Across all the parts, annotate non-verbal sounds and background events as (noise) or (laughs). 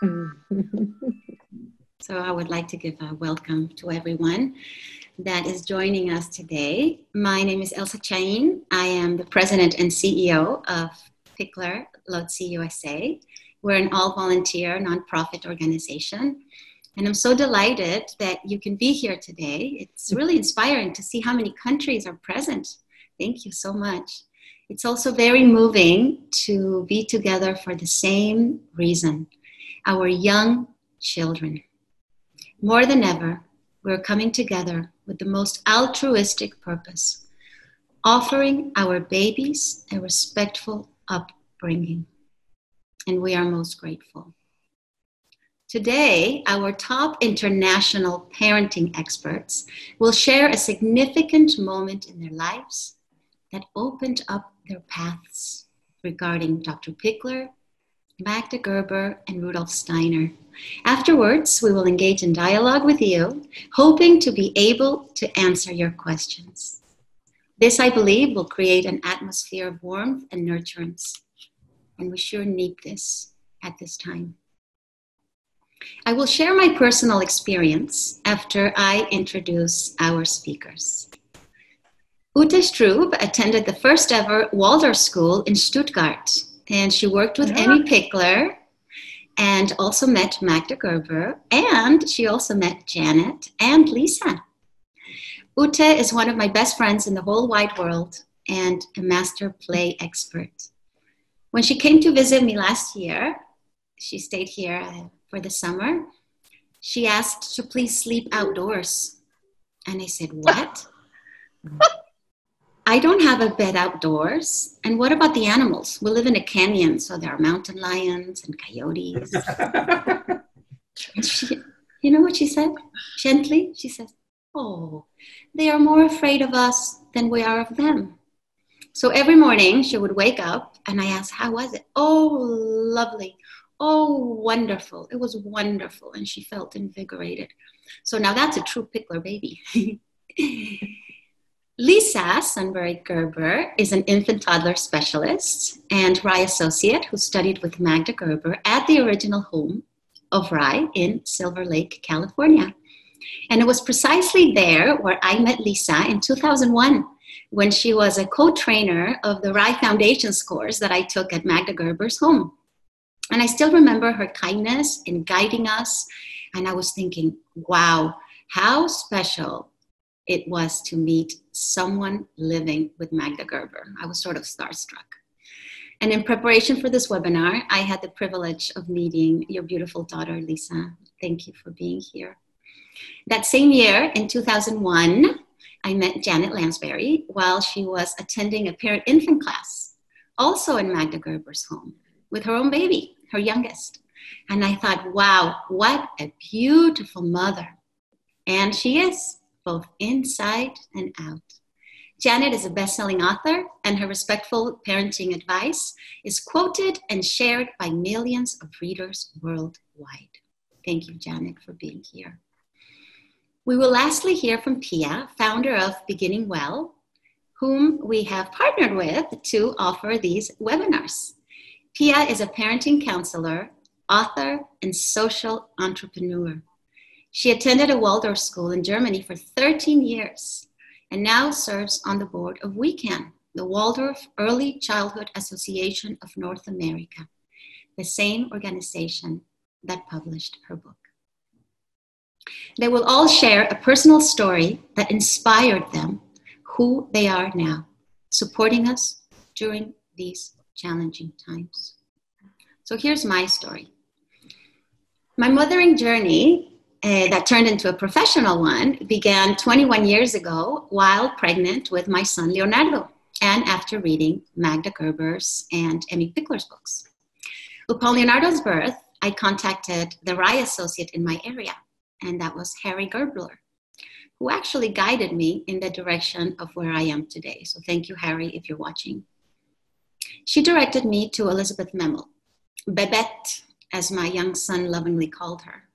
(laughs) so I would like to give a welcome to everyone that is joining us today. My name is Elsa Chahin. I am the president and CEO of Pikler Lóczy USA. We're an all volunteer nonprofit organization. And I'm so delighted that you can be here today. It's really inspiring to see how many countries are present. Thank you so much. It's also very moving to be together for the same reason our young children. More than ever, we're coming together with the most altruistic purpose offering our babies a respectful upbringing. And we are most grateful. Today, our top international parenting experts will share a significant moment in their lives that opened up their paths regarding Dr. Pikler, Magda Gerber, and Rudolf Steiner. Afterwards, we will engage in dialogue with you, hoping to be able to answer your questions. This, I believe, will create an atmosphere of warmth and nurturance, and we sure need this at this time. I will share my personal experience after I introduce our speakers. Ute Strub attended the first ever Waldorf school in Stuttgart, and she worked with yeah. Emmi Pikler and also met Magda Gerber, and she also met Janet and Lisa. Ute is one of my best friends in the whole wide world and a master play expert. When she came to visit me last year, she stayed here uh, for the summer, she asked to please sleep outdoors. And I said, What? (laughs) I don't have a bed outdoors. And what about the animals? We live in a canyon, so there are mountain lions and coyotes. and (laughs) she, (laughs) you know what she said? Gently, she says, Oh, they are more afraid of us than we are of them. So every morning she would wake up and I asked, How was it? Oh, lovely. Oh, wonderful. It was wonderful. And she felt invigorated. So now that's a true Pikler baby. (laughs) Lisa Sunbury Gerber is an infant toddler specialist and RIE associate who studied with Magda Gerber at the original home of RIE in Silver Lake, California. And it was precisely there where I met Lisa in 2001 when she was a co trainer of the RIE Foundation course that I took at Magda Gerber's home. And I still remember her kindness in guiding us. And I was thinking, wow, how special it was to meet someone living with Magda Gerber. I was sort of starstruck. And in preparation for this webinar, I had the privilege of meeting your beautiful daughter, Lisa. Thank you for being here. That same year, in 2001, I met Janet Lansbury while she was attending a parent infant class, also in Magda Gerber's home, with her own baby her youngest. And I thought, wow, what a beautiful mother. And she is, both inside and out. Janet is a best selling author, and her respectful parenting advice is quoted and shared by millions of readers worldwide. Thank you, Janet, for being here. We will lastly hear from Pia, founder of Beginning Well, whom we have partnered with to offer these webinars. Pia is a parenting counselor, author, and social entrepreneur. She attended a Waldorf school in Germany for 13 years and now serves on the board of WECAN, the Waldorf Early Childhood Association of North America, the same organization that published her book. They will all share a personal story that inspired them who they are now, supporting us during these challenging times. So here's my story. My mothering journey uh, that turned into a professional one began 21 years ago while pregnant with my son Leonardo and after reading Magda Gerber's and Emmi Pikler's books. Upon Leonardo's birth, I contacted the RIE associate in my area, and that was Harry Grebler, who actually guided me in the direction of where I am today. So thank you, Harry, if you're watching. She directed me to Elizabeth Memel, Babette, as my young son lovingly called her,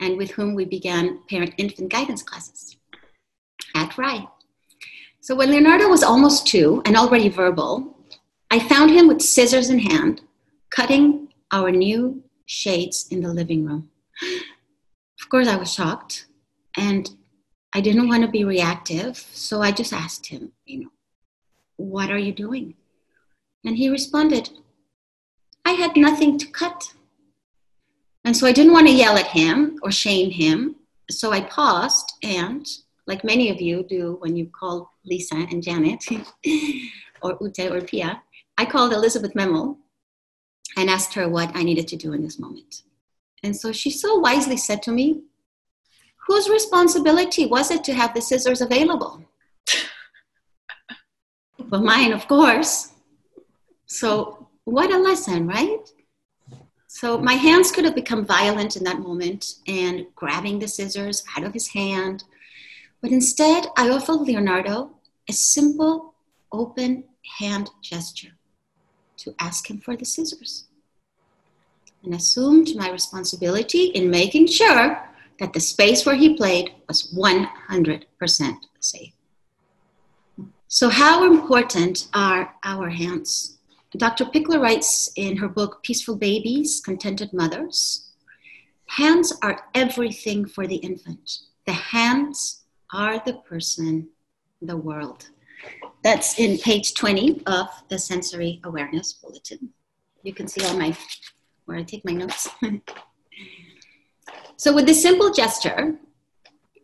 and with whom we began parent infant guidance classes at RIE. So when Leonardo was almost two and already verbal, I found him with scissors in hand, cutting our new shades in the living room. Of course, I was shocked and I didn't want to be reactive. So I just asked him, you know, what are you doing? And he responded, I had nothing to cut. And so I didn't want to yell at him or shame him. So I paused and, like many of you do when you call Lisa and Janet (laughs) or Ute or Pia, I called Elizabeth Memel and asked her what I needed to do in this moment. And so she so wisely said to me, Whose responsibility was it to have the scissors available? (laughs) well, mine, of course. So, what a lesson, right? So, my hands could have become violent in that moment and grabbing the scissors out of his hand. But instead, I offered Leonardo a simple, open hand gesture to ask him for the scissors and assumed my responsibility in making sure that the space where he played was 100% safe. So, how important are our hands? Dr. Pikler writes in her book, Peaceful Babies, Contented Mothers Hands are everything for the infant. The hands are the person, the world. That's in page 20 of the Sensory Awareness Bulletin. You can see all my, where I take my notes. (laughs) so, with this simple gesture,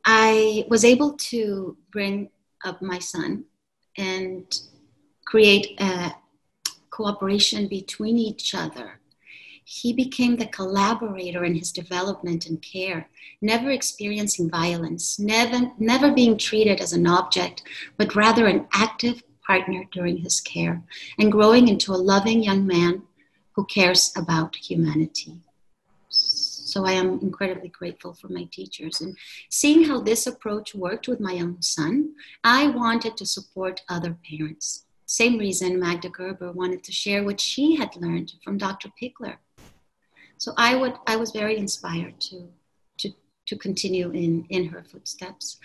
I was able to bring up my son and create a cooperation between each other he became the collaborator in his development and care, never experiencing violence, never, never being treated as an object, but rather an active partner during his care, and growing into a loving young man who cares about humanity. So I am incredibly grateful for my teachers. And seeing how this approach worked with my own son, I wanted to support other parents. Same reason Magda Gerber wanted to share what she had learned from Dr. Pikler so I would I was very inspired to to to continue in in her footsteps.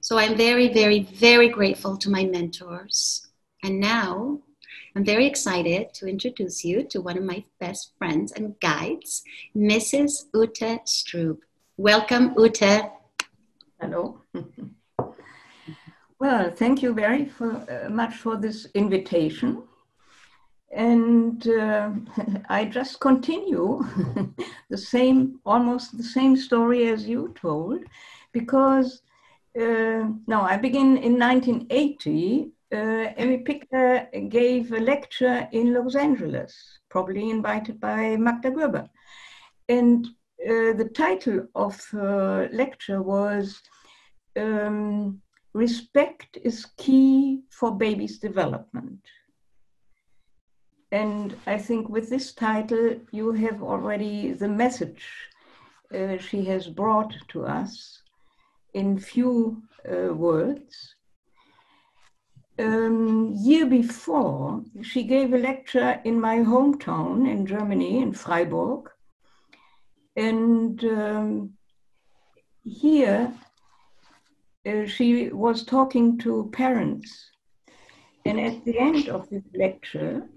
So I'm very very very grateful to my mentors, and now I'm very excited to introduce you to one of my best friends and guides, Mrs. Ute Strub. Welcome, Ute. Hello. (laughs) well, thank you very for, uh, much for this invitation and uh, (laughs) I just continue (laughs) the same, almost the same story as you told, because uh, no, I begin in 1980. Uh, Emmi Pikler gave a lecture in Los Angeles, probably invited by Magda Gerber, and uh, the title of her lecture was um, "Respect is key for baby's development." And I think with this title, you have already the message uh, she has brought to us in few uh, words. Um, year before, she gave a lecture in my hometown in Germany, in Freiburg. And um, here, uh, she was talking to parents. And at the end of this lecture,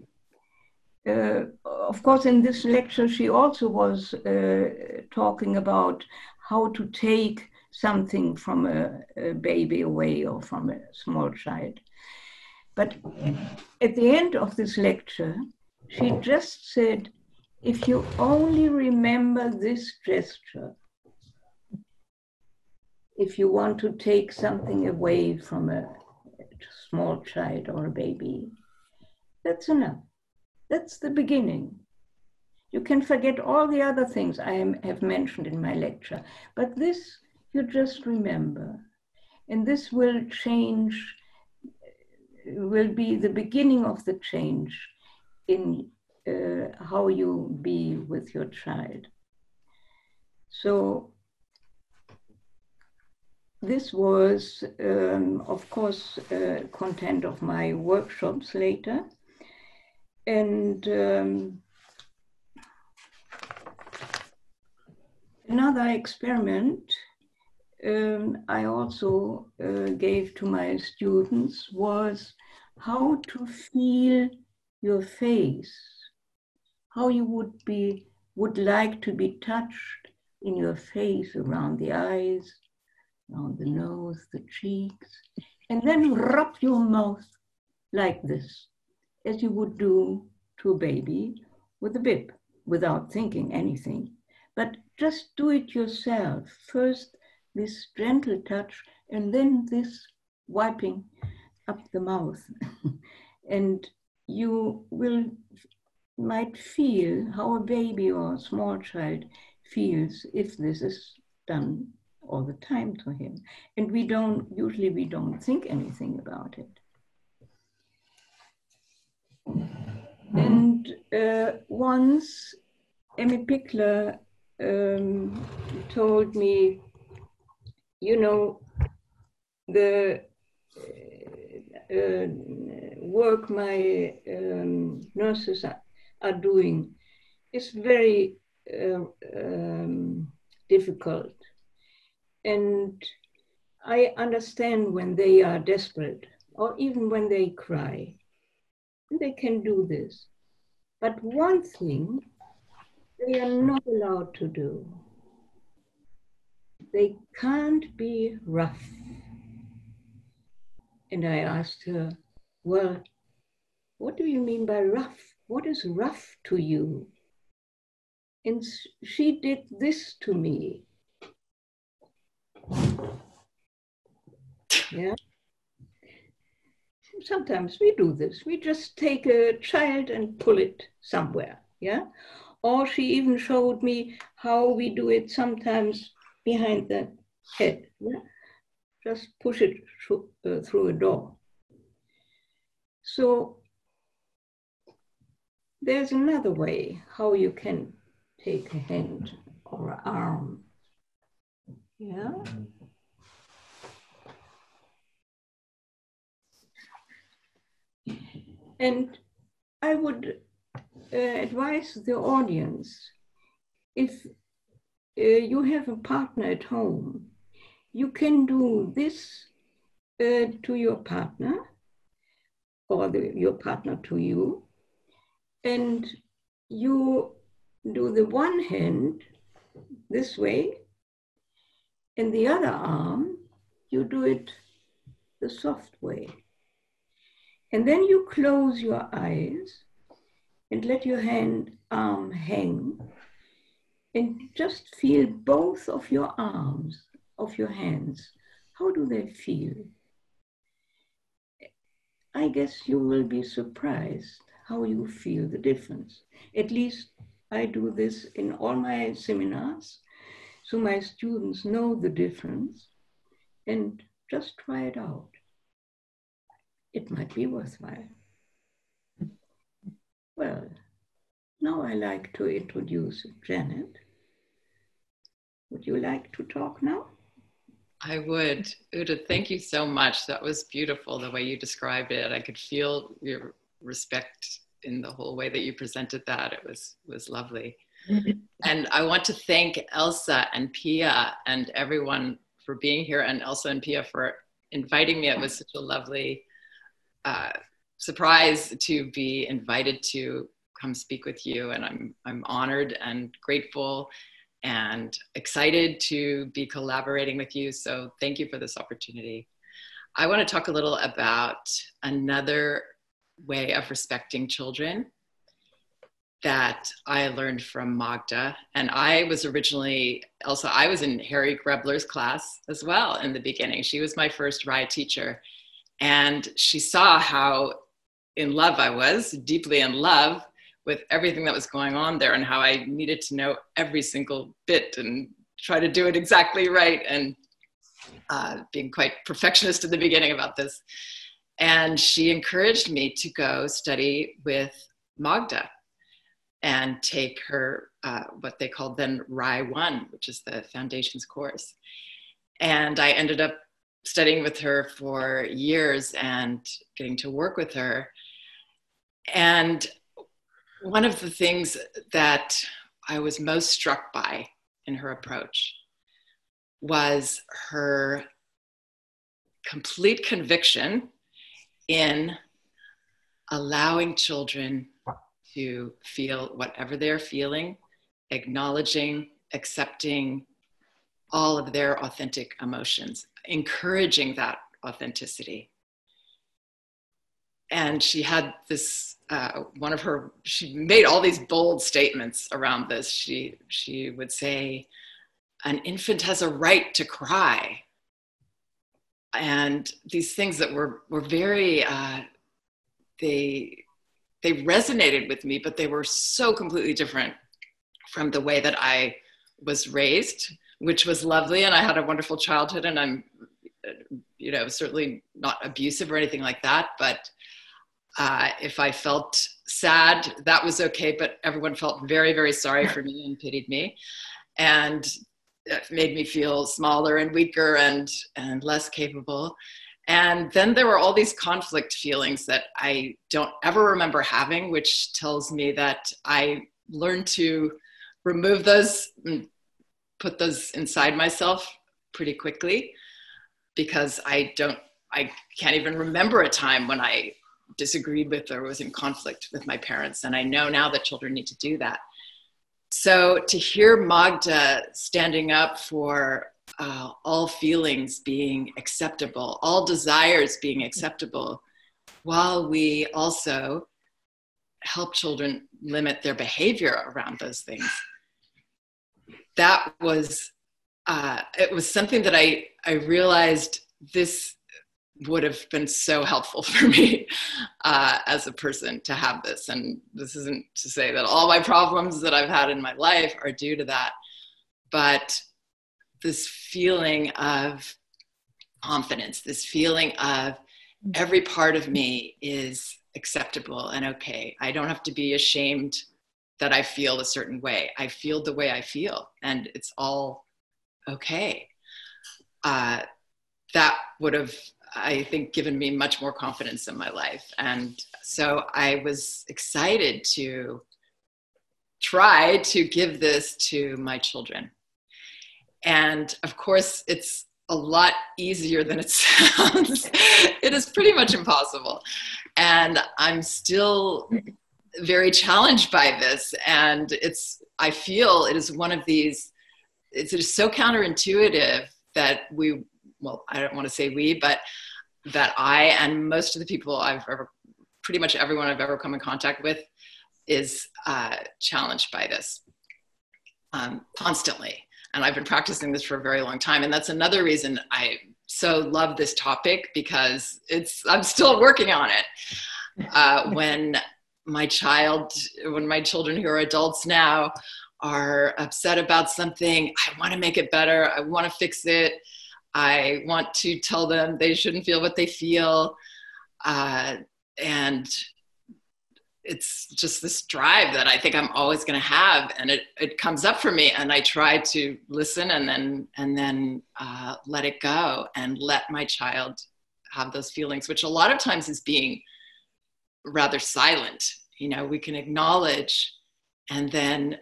uh, of course, in this lecture, she also was uh, talking about how to take something from a, a, baby away or from a small child. But at the end of this lecture, she just said, if you only remember this gesture, if you want to take something away from a small child or a baby, that's enough. That's the beginning. You can forget all the other things I am, have mentioned in my lecture, but this you just remember. And this will change, will be the beginning of the change in uh, how you be with your child. So this was, um, of course, uh, content of my workshops later. And um, another experiment um, I also uh, gave to my students was how to feel your face, how you would be would like to be touched in your face, around the eyes, around the nose, the cheeks, and then rub your mouth like this, as you would do to a baby with a bib without thinking anything. But just do it yourself. First, this gentle touch, and then this wiping up the mouth. (laughs) and you will might feel how a baby or a small child feels if this is done all the time to him. And we don't, usually we don't think anything about it. And uh, once Emmi Pikler um, told me, you know, the uh, work my um, nurses are, are, doing is very uh, um, difficult. And I understand when they are desperate or even when they cry. They can do this. But one thing they are not allowed to do. They can't be rough. And I asked her, Well, what do you mean by rough? What is rough to you? And she did this to me. Yeah. Sometimes we do this. We just take a child and pull it somewhere. Yeah or she even showed me how we do it sometimes behind the head. Yeah? Just push it through, uh, through a door. So there's another way how you can take a hand or arm. Yeah. And I would uh, advise the audience if uh, you have a partner at home, you can do this uh, to your partner or the, your partner to you, and you do the one hand this way, and the other arm, you do it the soft way. And then you close your eyes and let your hand arm hang and just feel both of your arms, of your hands. How do they feel? I guess you will be surprised how you feel the difference. At least I do this in all my seminars, so my students know the difference and just try it out. It might be worthwhile. Well, now I like to introduce Janet. Would you like to talk now? I would. Ute, thank you so much. That was beautiful the way you described it. I could feel your respect in the whole way that you presented that. It was was lovely. And I want to thank Elsa and Pia and everyone for being here and Elsa and Pia for inviting me. It was such a lovely uh, surprised to be invited to come speak with you and I'm, I'm honored and grateful and excited to be collaborating with you. So thank you for this opportunity. I want to talk a little about another way of respecting children that I learned from Magda. And I was originally, also, I was in Harry Grebler's class as well in the beginning. She was my first RIE teacher. And she saw how in love I was, deeply in love with everything that was going on there and how I needed to know every single bit and try to do it exactly right and uh, being quite perfectionist in the beginning about this. And she encouraged me to go study with Magda and take her uh, what they called then RIE 1, which is the foundations course. And I ended up studying with her for years and getting to work with her. And one of the things that I was most struck by in her approach was her complete conviction in allowing children to feel whatever they're feeling acknowledging, accepting all of their authentic emotions, encouraging that authenticity. And she had this uh, one of her she made all these bold statements around this she she would say an infant has a right to cry and these things that were were very uh, they they resonated with me but they were so completely different from the way that i was raised which was lovely. And i had a wonderful childhood and i'm you know certainly not abusive or anything like that but uh, if i felt sad that was okay but everyone felt very very sorry for me and pitied me and it made me feel smaller and weaker and and less capable and then there were all these conflict feelings that i don't ever remember having which tells me that i learned to remove those and put those inside myself pretty quickly because i don't i can't even remember a time when i disagreed with or was in conflict with my parents. And i know now that children need to do that. So to hear Magda standing up for uh, all feelings being acceptable, all desires being acceptable, while we also help children limit their behavior around those things. That was uh, it was something that I I realized this would have been so helpful (laughs) for me uh, as a person to have this. And this isn't to say that all my problems that I've had in my life are due to that, but this feeling of confidence, this feeling of every part of me is acceptable and okay. I don't have to be ashamed that I feel a certain way. I feel the way I feel, and it's all okay. Uh, that would have I think, given me much more confidence in my life. And so I was excited to try to give this to my children. And of course, it's a lot easier than it (laughs) sounds. it is pretty much impossible. And I'm still very challenged by this. And it's, I feel it is one of these, it's just so counterintuitive that we well, I don't want to say we, but that I and most of the people I've ever, pretty much everyone I've ever come in contact with, is uh, challenged by this um, constantly. And I've been practicing this for a very long time. And that's another reason I so love this topic because it's, I'm still working on it. Uh, (laughs) when my child, when my children who are adults now are upset about something, I want to make it better. I want to fix it I want to tell them they shouldn't feel what they feel. Uh, and it's just this drive that I think I'm always going to have, and it, it comes up for me, and I try to listen and then and then uh, let it go and let my child have those feelings, which a lot of times is being rather silent. You know, we can acknowledge, and then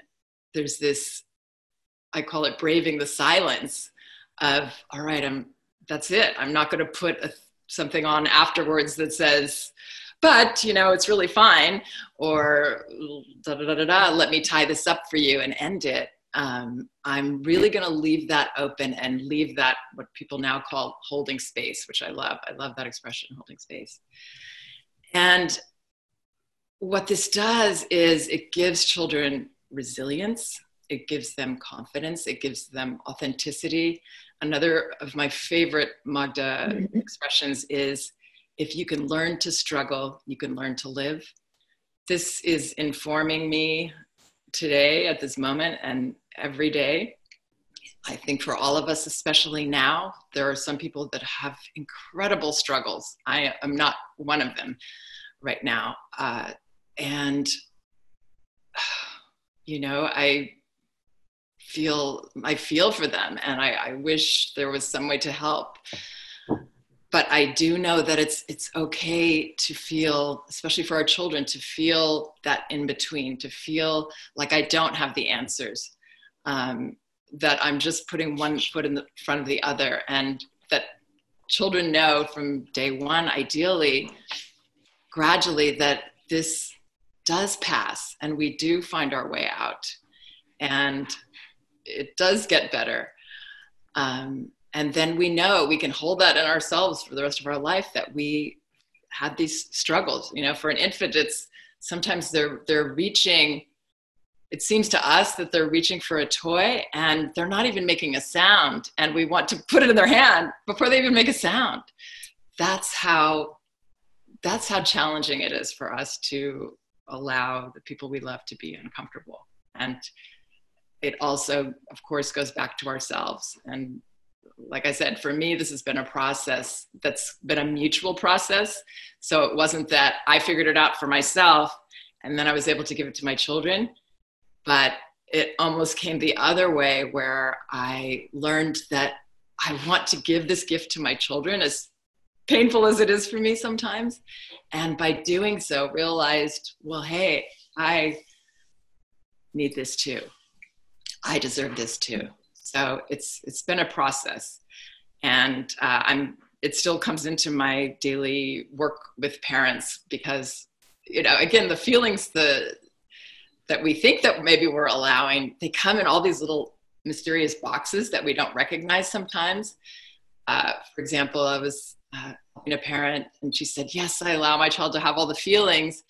there's this I call it braving the silence, of all right i'm that's it i'm not going to put a, something on afterwards that says but you know it's really fine. Or da, da, da, da, let me tie this up for you and end it. Um, i'm really going to leave that open and leave that what people now call holding space which i love. I love that expression holding space. And what this does is it gives children resilience. It gives them confidence. It gives them authenticity. Another of my favorite Magda mm-hmm. expressions is if you can learn to struggle, you can learn to live. This is informing me today at this moment and every day. I think for all of us, especially now, there are some people that have incredible struggles. I am not one of them right now. Uh, and, (sighs) you know, I feel I feel for them and I, I wish there was some way to help. But I do know that it's it's okay to feel, especially for our children, to feel that in between, to feel like I don't have the answers, um, that I'm just putting one foot in the front of the other, and that children know from day one, ideally, gradually, that this does pass and we do find our way out and it does get better. Um, and then we know we can hold that in ourselves for the rest of our life that we had these struggles. You know, for an infant, it's sometimes they're they're reaching. It seems to us that they're reaching for a toy and they're not even making a sound, and we want to put it in their hand before they even make a sound. That's how that's how challenging it is for us to allow the people we love to be uncomfortable and it also of course goes back to ourselves and like i said for me this has been a process that's been a mutual process. So it wasn't that i figured it out for myself and then i was able to give it to my children but it almost came the other way where i learned that i want to give this gift to my children as painful as it is for me sometimes. And by doing so realized well hey i need this too. I deserve this too. So it's it's been a process, and uh, I'm it still comes into my daily work with parents because you know again the feelings the that we think that maybe we're allowing they come in all these little mysterious boxes that we don't recognize sometimes. Uh, for example, I was uh, a parent and she said, "Yes, I allow my child to have all the feelings."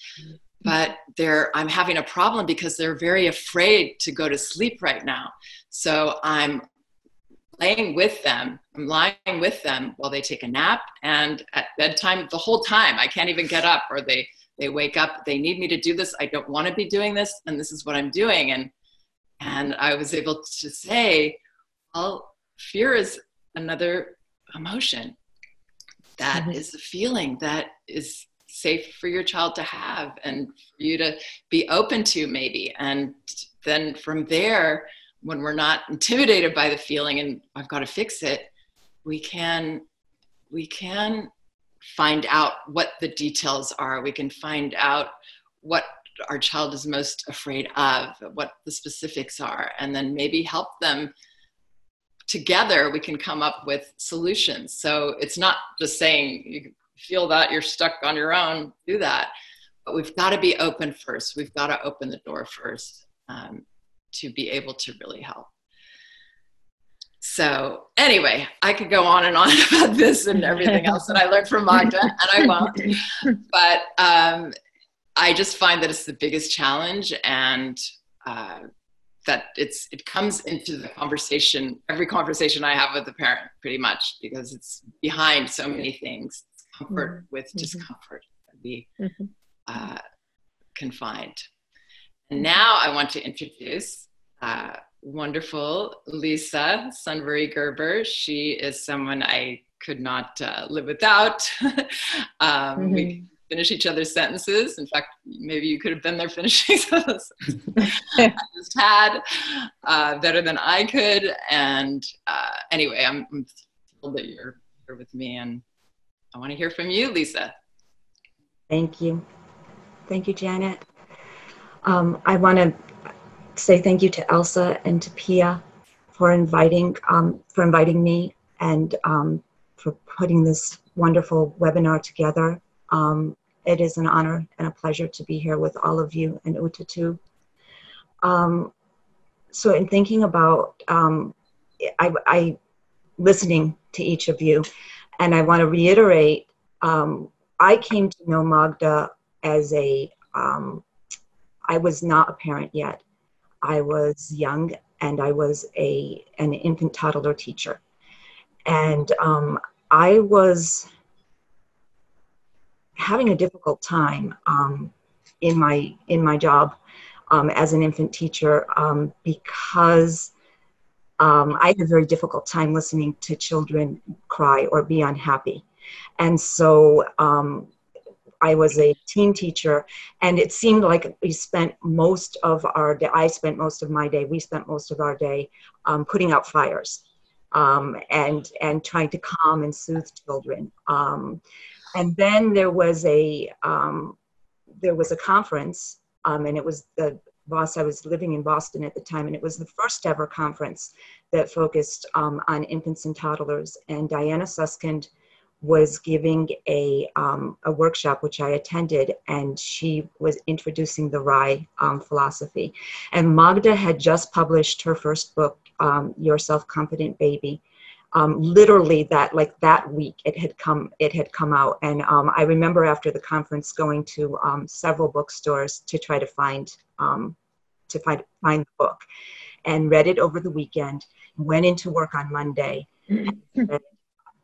But they're i'm having a problem because they're very afraid to go to sleep right now. So i'm laying with them i'm lying with them while they take a nap and at bedtime the whole time. I can't even get up or they they wake up they need me to do this i don't want to be doing this and this is what i'm doing. And and i was able to say well fear is another emotion. That mm-hmm. is a feeling that is safe for your child to have and for you to be open to maybe. And then from there when we're not intimidated by the feeling and i've got to fix it we can we can find out what the details are. We can find out what our child is most afraid of what the specifics are and then maybe help them together. We can come up with solutions. So it's not just saying you feel that you're stuck on your own, do that. But we've got to be open first. We've got to open the door first um, to be able to really help. So anyway, I could go on and on (laughs) about this and everything else that I learned from Magda, and I won't. (laughs) But um, I just find that it's the biggest challenge, and uh, that it's it comes into the conversation every conversation I have with the parent, pretty much, because it's behind so many things comfort mm-hmm. with mm-hmm. discomfort be mm-hmm. uh, confined. And now I want to introduce uh, wonderful Lisa Sunbury Gerber. She is someone I could not uh, live without. (laughs) um, mm-hmm. We finish each other's sentences. In fact, maybe you could have been there finishing (laughs) some of (laughs) I just had uh, better than I could. And uh, anyway, I'm, I'm thrilled that you're here with me and I want to hear from you, Lisa. Thank you. Thank you, Janet. Um, I want to say thank you to Elsa and to Pia for inviting um, for inviting me and um, for putting this wonderful webinar together. Um, it is an honor and a pleasure to be here with all of you and Ute too. Um, so in thinking about, um, I, I listening to each of you, and I want to reiterate um, I came to know Magda as a. Um, I was not a parent yet. I was young and I was a an infant toddler teacher. And um, I was having a difficult time um, in my in my job um, as an infant teacher um, because um, I had a very difficult time listening to children cry or be unhappy. And so um, I was a teen teacher, and it seemed like we spent most of our day, I spent most of my day, we spent most of our day um, putting out fires um, and, and trying to calm and soothe children. Um, and then there was a, um, there was a conference, and it was the Boss, I was living in Boston at the time, and it was the first ever conference that focused um, on infants and toddlers. And Diana Suskind was giving a, um, a workshop which I attended, and she was introducing the RIE um, philosophy. And Magda had just published her first book, um, Your Self Confident Baby. Um, literally that like that week it had come it had come out and um, i remember after the conference going to um, several bookstores to try to find to find find the book and read it over the weekend went into work on monday.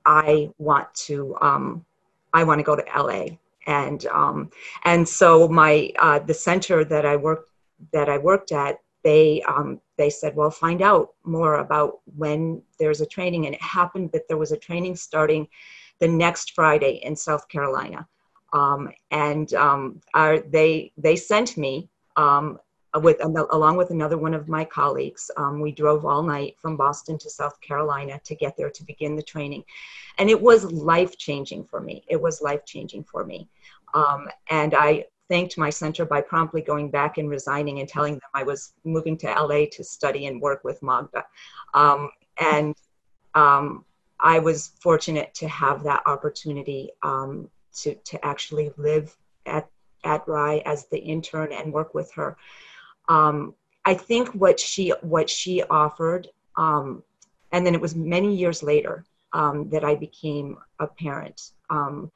I want to um, I want to go to LA and um, and so my uh, the center that I worked that I worked at they um, they said well find out more about when there's a training. And it happened that there was a training starting the next Friday in South Carolina. Um, and um, our, they they sent me um, with along with another one of my colleagues. Um, we drove all night from Boston to South Carolina to get there to begin the training, and it was life changing for me. It was life changing for me, um, and I thanked my center by promptly going back and resigning and telling them I was moving to LA to study and work with Magda, um, and um, I was fortunate to have that opportunity um, to to actually live at at RIE as the intern and work with her um, I think what she what she offered, um, and then it was many years later um, that I became a parent, um,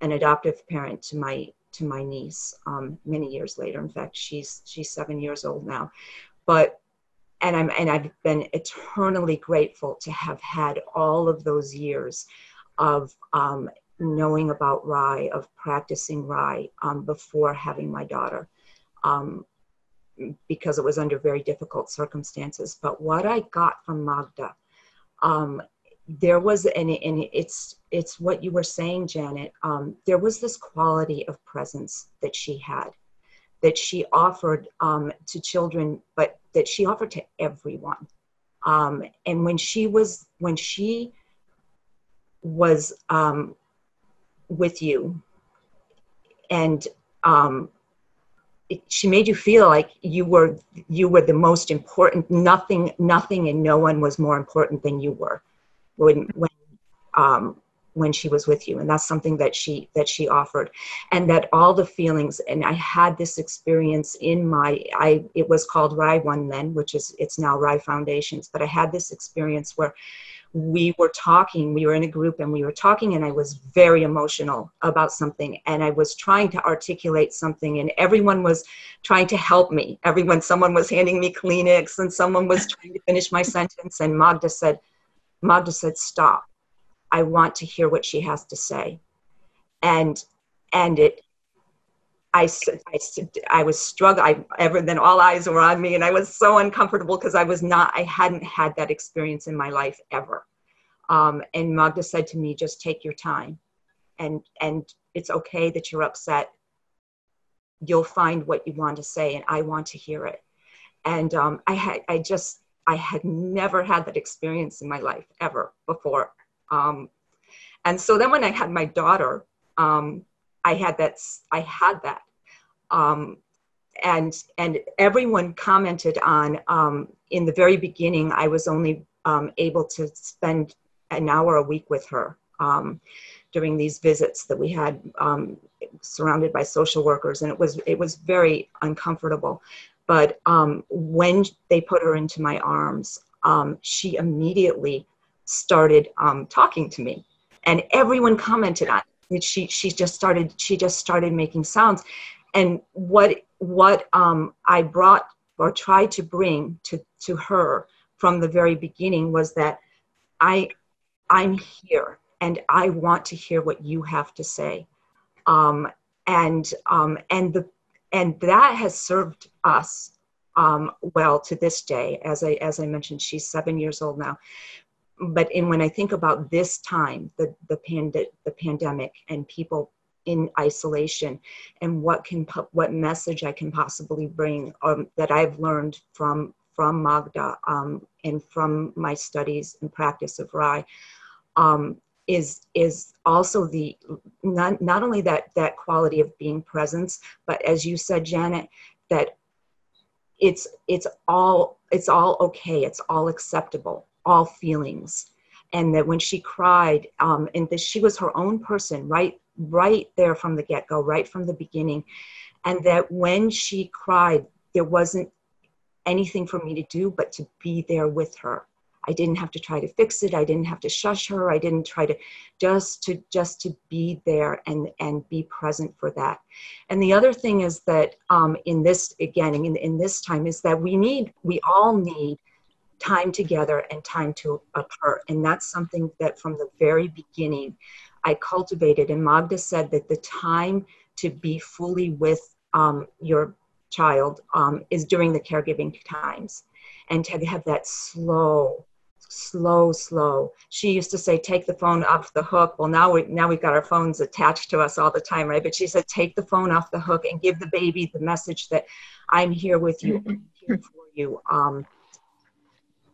an adoptive parent to my to my niece. Um, many years later, in fact, she's she's seven years old now, but and I'm and I've been eternally grateful to have had all of those years of um, knowing about RIE, of practicing RIE before having my daughter. Um, because it was under very difficult circumstances. But what I got from Magda, um, there was, and, and it's it's what you were saying, Janet. Um, there was this quality of presence that she had, that she offered um, to children, but that she offered to everyone. Um, and when she was when she was um, with you, and um, it, she made you feel like you were you were the most important nothing nothing and no one was more important than you were when when um, when she was with you. And that's something that she that she offered. And that all the feelings and i had this experience in my i it was called RIE one then which is it's now RIE foundations but i had this experience where we were talking, we were in a group and we were talking, and I was very emotional about something. And I was trying to articulate something, and everyone was trying to help me. Everyone, someone was handing me Kleenex, and someone was trying to finish my sentence. And Magda said, Magda said, Stop. I want to hear what she has to say. And and it I, I, I was struggling. I, ever then all eyes were on me, and I was so uncomfortable because I was not. I hadn't had that experience in my life ever. Um, and Magda said to me, "Just take your time, and and it's okay that you're upset. You'll find what you want to say, and I want to hear it." And um, I had, I just, I had never had that experience in my life ever before. Um, and so then when I had my daughter, um, I had that, I had that um, and and everyone commented on um, in the very beginning i was only um, able to spend an hour a week with her um, during these visits that we had um, surrounded by social workers. And it was it was very uncomfortable. But um, when they put her into my arms she immediately started talking to me. And everyone commented on it. She she just started she just started making sounds and what what um, I brought or tried to bring to to her from the very beginning was that I I'm here and I want to hear what you have to say, um, and um, and the and that has served us um, well to this day. As I as I mentioned, she's seven years old now. But in when I think about this time, the the pand- the pandemic and people in isolation and what can what message I can possibly bring um, that I've learned from from Magda um, and from my studies and practice of RIE um, is is also the not not only that that quality of being presence, but as you said, Janet, that it's it's all it's all okay, it's all acceptable, all feelings, and that when she cried, um, and that she was her own person, right, right there from the get go, right from the beginning, and that when she cried, there wasn't anything for me to do but to be there with her I didn't have to try to fix it. I didn't have to shush her. I didn't try to just to just to be there and and be present for that. And the other thing is that um, in this again in, in this time is that we need we all need time together and time to apart. And that's something that from the very beginning I cultivated. And Magda said that the time to be fully with um, your child um, is during the caregiving times and to have that slow slow, slow. She used to say, "Take the phone off the hook." Well, now we now we've got our phones attached to us all the time, right? But she said, "Take the phone off the hook and give the baby the message that I'm here with you, I'm here (laughs) for you." Um,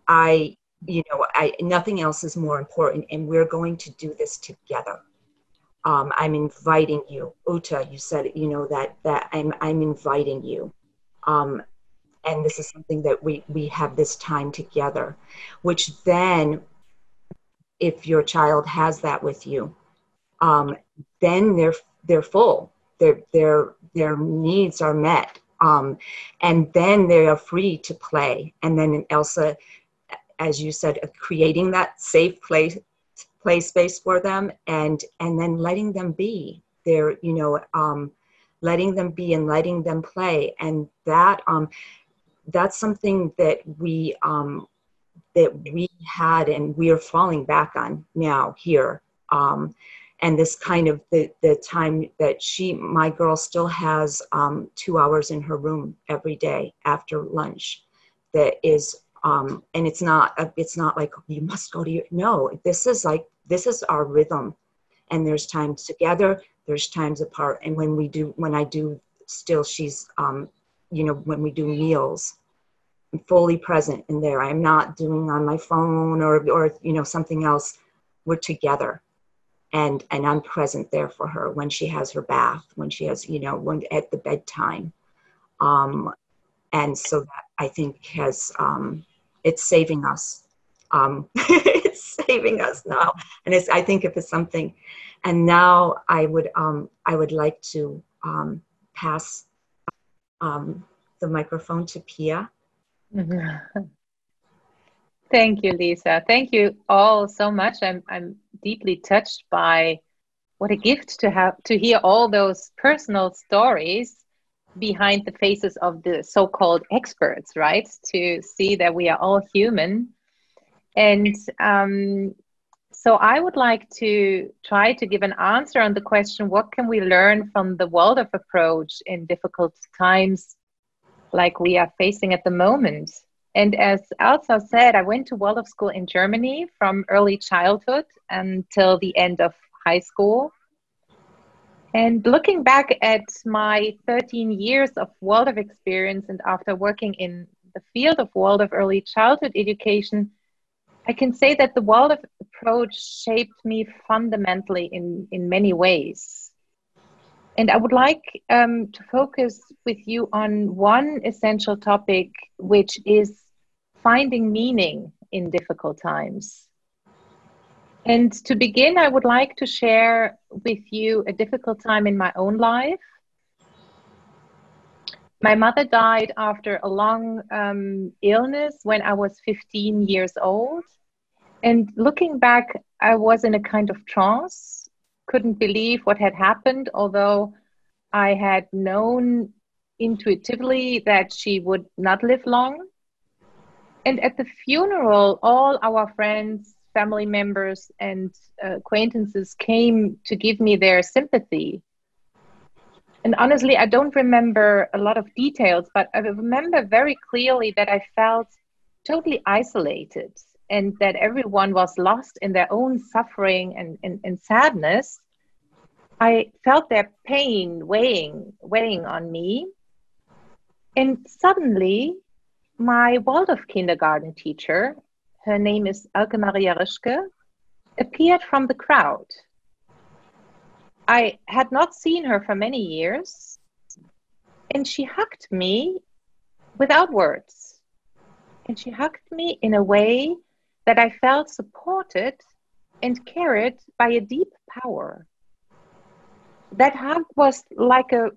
I, you know, I nothing else is more important, and we're going to do this together. Um, I'm inviting you, Ute. You said, you know, that that I'm I'm inviting you. Um, and this is something that we we have this time together which then if your child has that with you um, then they're they're full their their their needs are met um, and then they are free to play and then elsa as you said creating that safe place play space for them and and then letting them be there you know um, letting them be and letting them play. And that um, that's something that we um, that we had and we are falling back on now here. Um, and this kind of the, the time that she my girl still has um, two hours in her room every day after lunch that is um, and it's not it's not like you must go to your no this is like this is our rhythm and there's times together there's times apart and when we do when i do still she's um, you know, when we do meals, I'm fully present in there. I'm not doing on my phone or, or you know, something else. We're together. And, and I'm present there for her when she has her bath, when she has, you know, when at the bedtime. Um, and so that I think has, um, it's saving us. Um, (laughs) it's saving us now. And it's, I think if it's something, and now I would, um, I would like to um, pass um, the microphone to Pia. (laughs) Thank you, Lisa. Thank you all so much. I'm I'm deeply touched by what a gift to have to hear all those personal stories behind the faces of the so-called experts, right? To see that we are all human. And um, so I would like to try to give an answer on the question what can we learn from the Waldorf approach in difficult times like we are facing at the moment? And as Elsa said, I went to Waldorf school in Germany from early childhood until the end of high school. And looking back at my 13 years of Waldorf experience and after working in the field of Waldorf early childhood education, I can say that the Waldorf approach shaped me fundamentally in, in many ways. And I would like um, to focus with you on one essential topic, which is finding meaning in difficult times. And to begin, I would like to share with you a difficult time in my own life. My mother died after a long um, illness when I was 15 years old. And looking back, I was in a kind of trance, couldn't believe what had happened, although I had known intuitively that she would not live long. And at the funeral, all our friends, family members, and uh, acquaintances came to give me their sympathy and honestly, I don't remember a lot of details, but I remember very clearly that I felt totally isolated and that everyone was lost in their own suffering and, and, and sadness. I felt their pain weighing, weighing on me. And suddenly, my Waldorf kindergarten teacher, her name is Elke Maria Rischke, appeared from the crowd I had not seen her for many years, and she hugged me without words. And she hugged me in a way that I felt supported and carried by a deep power. That hug was like a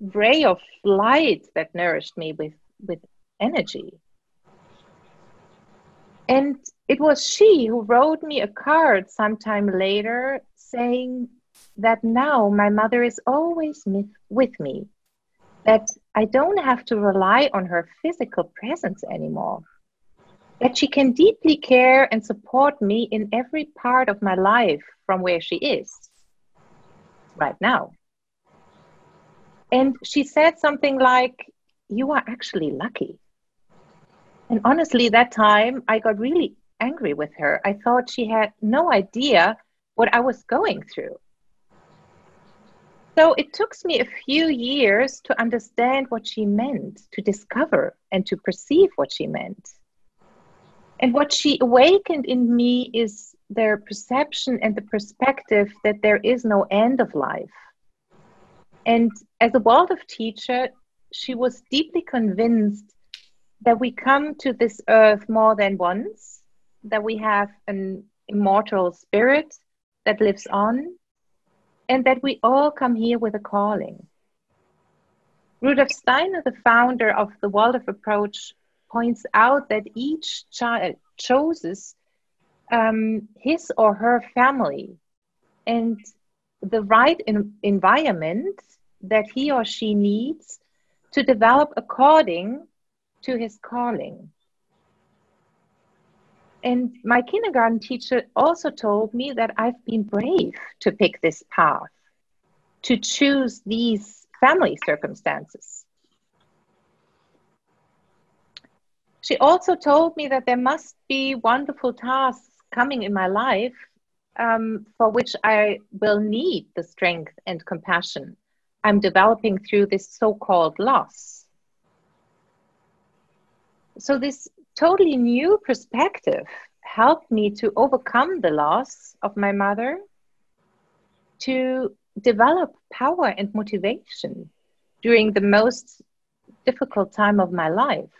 ray of light that nourished me with, with energy. And it was she who wrote me a card sometime later saying that now my mother is always with me, that I don't have to rely on her physical presence anymore, that she can deeply care and support me in every part of my life from where she is right now. And she said something like, You are actually lucky. And honestly, that time I got really angry with her. I thought she had no idea what I was going through. So it took me a few years to understand what she meant, to discover and to perceive what she meant. And what she awakened in me is their perception and the perspective that there is no end of life. And as a Waldorf teacher, she was deeply convinced that we come to this earth more than once, that we have an immortal spirit that lives on, and that we all come here with a calling. Rudolf Steiner, the founder of the Waldorf approach, points out that each child chooses um, his or her family and the right in environment that he or she needs to develop according to his calling. And my kindergarten teacher also told me that I've been brave to pick this path, to choose these family circumstances. She also told me that there must be wonderful tasks coming in my life um, for which I will need the strength and compassion I'm developing through this so called loss. So, this totally new perspective helped me to overcome the loss of my mother, to develop power and motivation during the most difficult time of my life.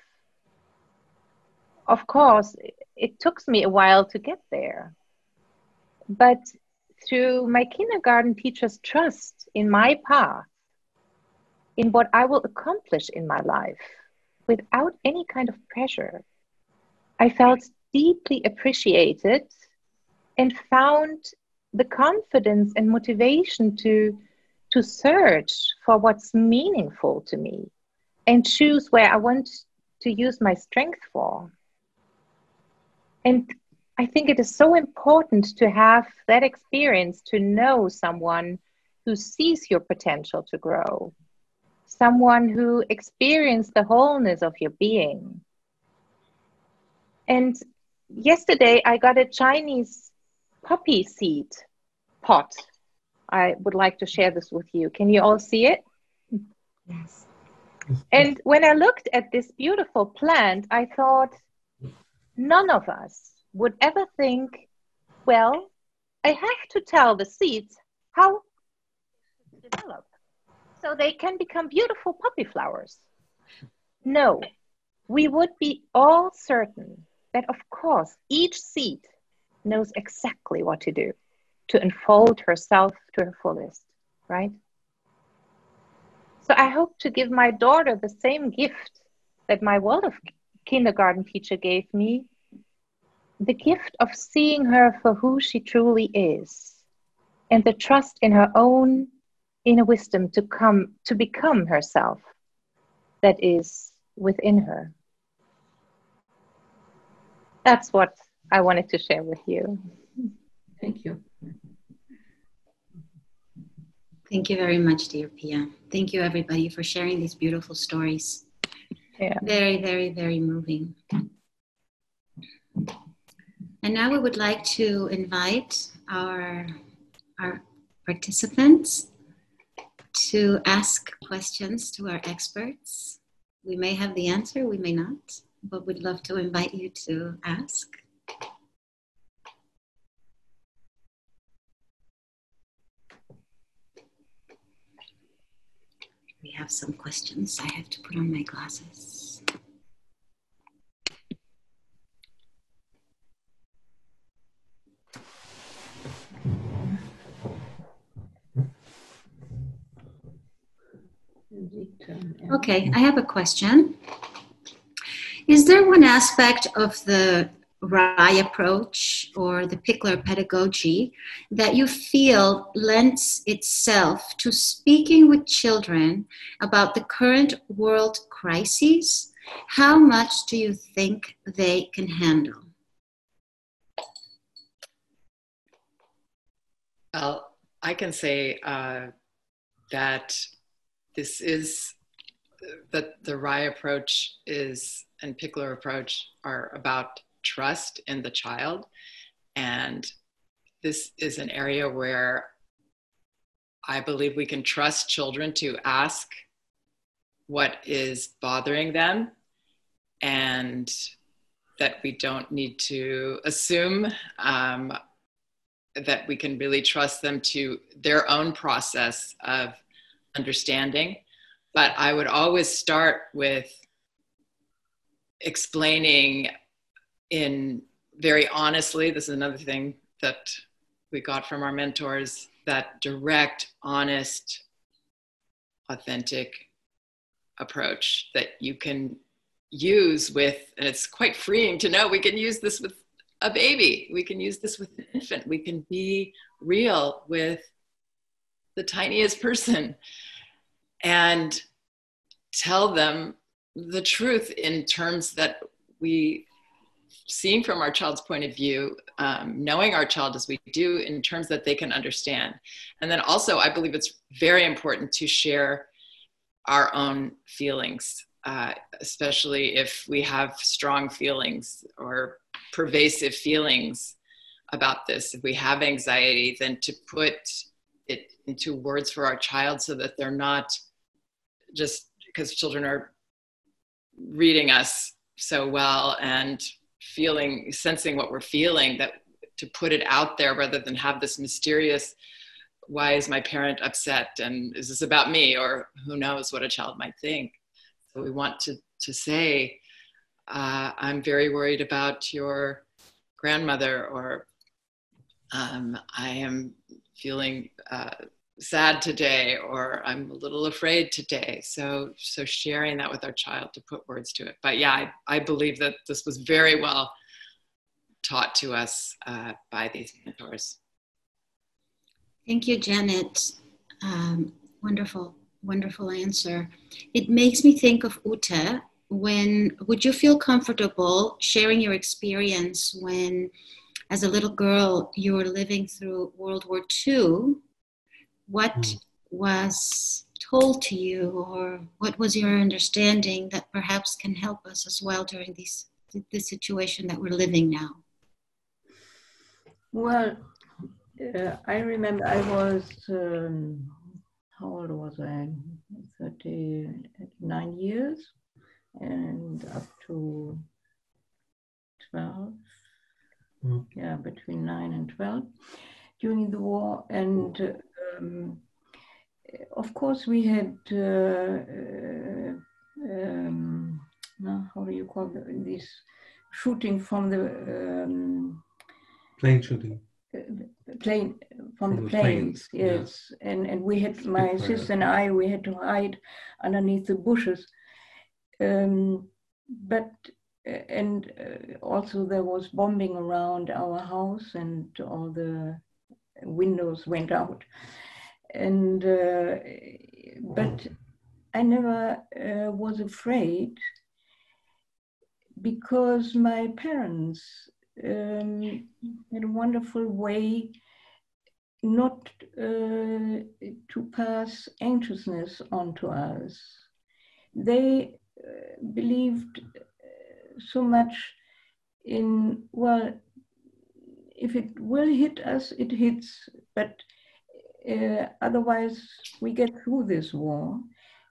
Of course, it took me a while to get there. But through my kindergarten teacher's trust in my path, in what I will accomplish in my life without any kind of pressure, I felt deeply appreciated and found the confidence and motivation to to search for what's meaningful to me and choose where I want to use my strength for. And I think it is so important to have that experience to know someone who sees your potential to grow, someone who experienced the wholeness of your being. And yesterday I got a Chinese poppy seed pot. I would like to share this with you. Can you all see it? Yes. And when I looked at this beautiful plant, I thought, none of us would ever think, well, I have to tell the seeds how to develop so they can become beautiful poppy flowers. No, we would be all certain that, of course, each seed knows exactly what to do to unfold herself to her fullest, right? So I hope to give my daughter the same gift that my Waldorf kindergarten teacher gave me the gift of seeing her for who she truly is and the trust in her own inner wisdom to come to become herself that is within her. That's what i wanted to share with you. Thank you. Thank you very much dear pia. Thank you everybody for sharing these beautiful stories. Yeah. Very very very moving. And now we would like to invite our, our participants to ask questions to our experts. We may have the answer, we may not, but we'd love to invite you to ask. We have some questions. I have to put on my glasses. Um, Okay, I have a question. Is there one aspect of the RIE approach or the Pikler pedagogy that you feel lends itself to speaking with children about the current world crises? How much do you think they can handle? Well, I can say uh, that this is that the RIE approach is and Pikler approach are about trust in the child, and this is an area where I believe we can trust children to ask what is bothering them, and that we don't need to assume um, that we can really trust them to their own process of understanding. But I would always start with explaining in very honestly, this is another thing that we got from our mentors that direct, honest, authentic approach that you can use with, and it's quite freeing to know we can use this with a baby. We can use this with an infant. We can be real with the tiniest person and tell them the truth in terms that we seeing from our child's point of view um, knowing our child as we do in terms that they can understand. And then also i believe it's very important to share our own feelings uh, especially if we have strong feelings or pervasive feelings about this. If we have anxiety then to put it into words for our child so that they're not just because children are reading us so well and feeling sensing what we're feeling that to put it out there rather than have this mysterious why is my parent upset? And is this about me? or who knows what a child might think? So we want to to say uh, i'm very worried about your grandmother or um, i am feeling uh, sad today or i'm a little afraid today so so sharing that with our child to put words to it but yeah i, I believe that this was very well taught to us uh, by these mentors Thank you, Janet. Um, wonderful, wonderful answer. It makes me think of Ute. When would you feel comfortable sharing your experience when, as a little girl, you were living through World War II what mm. was told to you or what was your understanding that perhaps can help us as well during this this situation that we're living now? Well uh, i remember i was um, how old was i? 39 years and up to 12 mm. yeah between 9 and 12 during the war and uh, um, of course, we had uh, uh, um, how do you call this shooting from the um, plane shooting. Uh, plane from, from the, planes, planes yes, yeah. and and we had my sister and I we had to hide underneath the bushes, um, but and uh, also there was bombing around our house and all the windows went out and uh, but I never uh, was afraid because my parents um, had a wonderful way not uh, to pass anxiousness on to us. They uh, believed so much in, well, if it will hit us, it hits, but uh, otherwise we get through this war.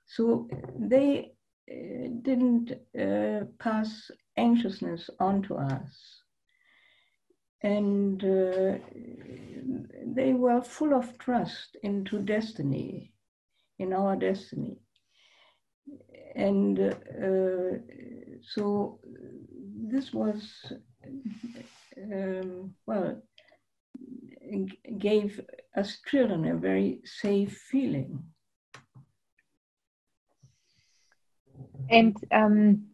So they uh, didn't uh, pass anxiousness on to us. And uh, they were full of trust into destiny, in our destiny. And uh, so this was, um, well, gave us children a very safe feeling. and um,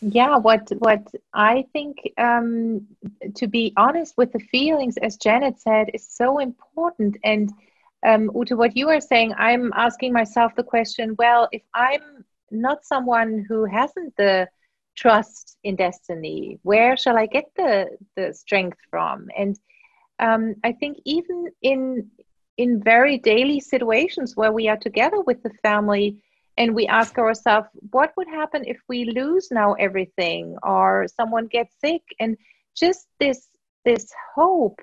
yeah what what i think um, to be honest with the feelings as janet said is so important and um, Ute, what you are saying, I'm asking myself the question well, if I'm not someone who hasn't the trust in destiny, where shall I get the, the strength from? And um, I think even in in very daily situations where we are together with the family, and we ask ourselves what would happen if we lose now everything or someone gets sick? And just this this hope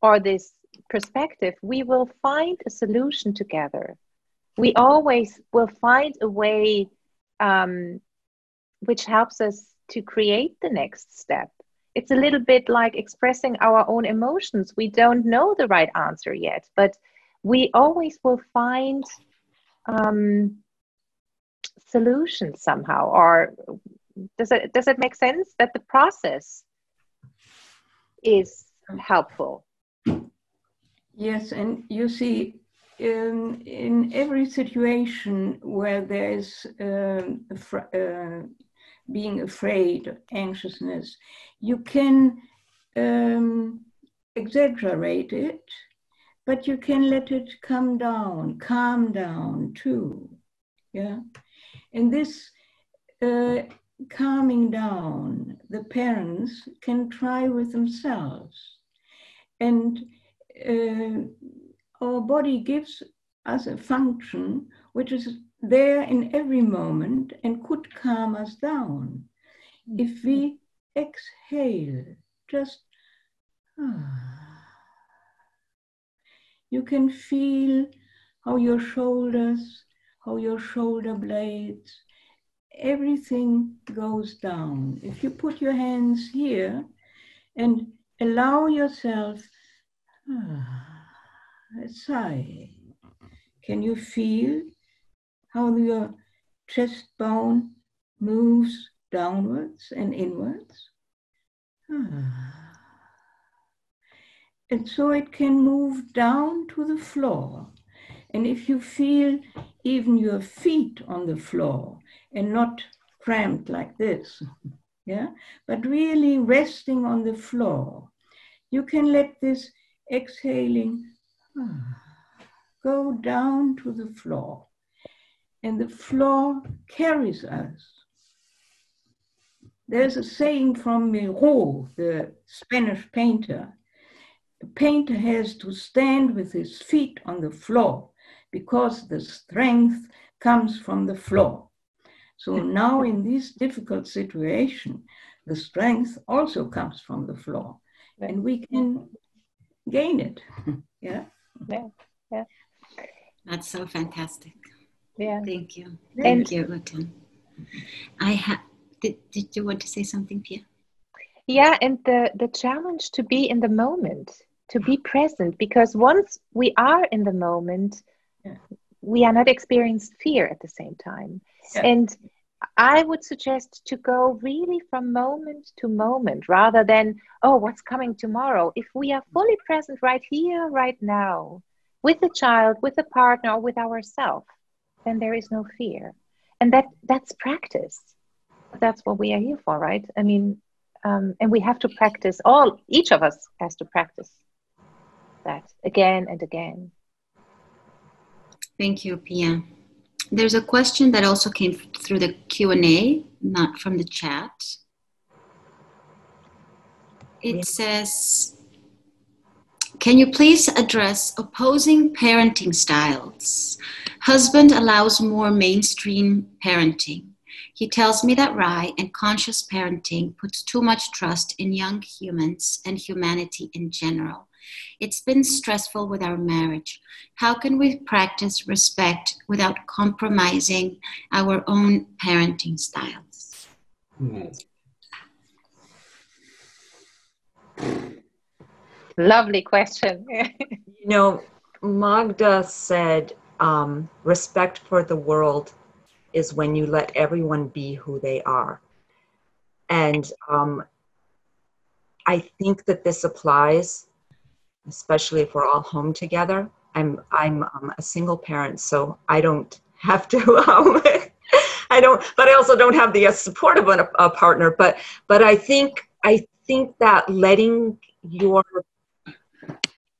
or this perspective we will find a solution together. We always will find a way um, which helps us to create the next step. It's a little bit like expressing our own emotions. We don't know the right answer yet but we always will find um, solution somehow. Or does it does it make sense that the process is helpful? Yes and you see in, in every situation where there is um, uh, being afraid anxiousness you can um, exaggerate it but you can let it come down calm down too yeah and this uh, calming down, the parents can try with themselves. And uh, our body gives us a function which is there in every moment and could calm us down. If we exhale, just ah, you can feel how your shoulders how your shoulder blades, everything goes down. If you put your hands here and allow yourself ah, sigh, can you feel how your chest bone moves downwards and inwards? Ah. And so it can move down to the floor. And if you feel even your feet on the floor and not cramped like this, (laughs) yeah, but really resting on the floor, you can let this exhaling (sighs) go down to the floor. And the floor carries us. There's a saying from Miro, the Spanish painter. The painter has to stand with his feet on the floor because the strength comes from the floor. So (laughs) now in this difficult situation, the strength also comes from the floor and we can gain it. (laughs) yeah. Yeah. Yeah. That's so fantastic. Yeah. Thank you. Thank and, you, Uten. I have did, did you want to say something, Pia? Yeah, and the the challenge to be in the moment, to be present, because once we are in the moment, we are not experiencing fear at the same time. Yeah. And I would suggest to go really from moment to moment rather than, oh, what's coming tomorrow? If we are fully present right here, right now, with the child, with the partner, or with ourselves, then there is no fear. And that that's practice. That's what we are here for, right? I mean, um, and we have to practice, all, each of us has to practice that again and again. Thank you, Pia. There's a question that also came through the Q&A, not from the chat. It says, can you please address opposing parenting styles? Husband allows more mainstream parenting. He tells me that RIE and conscious parenting puts too much trust in young humans and humanity in general. It's been stressful with our marriage. How can we practice respect without compromising our own parenting styles? Lovely question. (laughs) you know, Magda said, um, respect for the world is when you let everyone be who they are. And um, I think that this applies especially if we're all home together. I'm I'm um, a single parent, so I don't have to. (laughs) Um, I don't, but I also don't have the uh, support of a, a partner. But but I think I think that letting your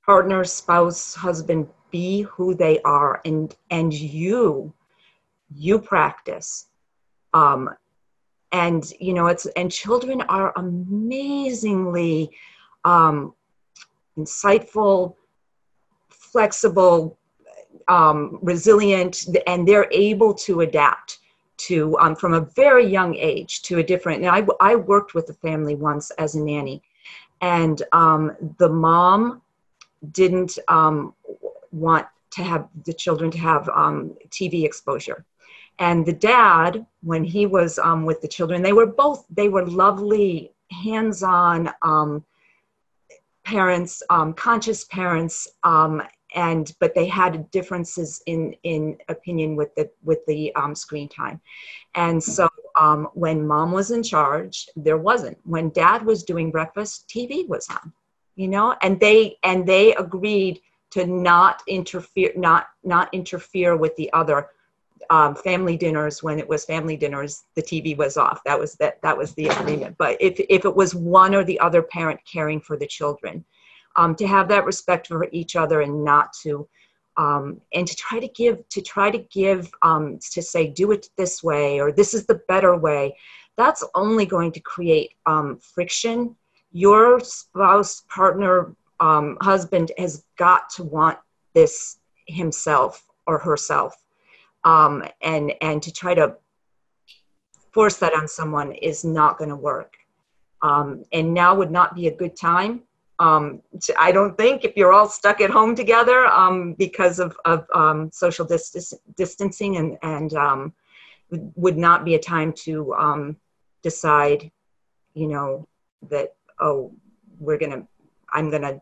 partner, spouse, husband be who they are, and and you you practice. Um, and you know it's and children are amazingly um, insightful, flexible, um, resilient, and they're able to adapt to um, from a very young age to a different. And I, I worked with a family once as a nanny, and um, the mom didn't um, want to have the children to have um, TV exposure. And the dad, when he was um, with the children, they were both, they were lovely, hands on parents, um, conscious parents, um, and but they had differences in in opinion with the with the um, screen time. And so um, when mom was in charge there wasn't. When dad was doing breakfast tv was on you know? And they and they agreed to not interfere not not interfere with the other um, family dinners when it was family dinners the tv was off. That was that that was the agreement. But if if it was one or the other parent caring for the children um, to have that respect for each other and not to um, and to try to give to try to give um, to say do it this way or this is the better way that's only going to create um, friction. Your spouse partner um, husband has got to want this himself or herself um, and and to try to force that on someone is not going to work um, and now would not be a good time um, I don't think if you're all stuck at home together um, because of, of um, social dis- distancing and, and um, would not be a time to um, decide, you know, that, oh, we're going to, I'm going to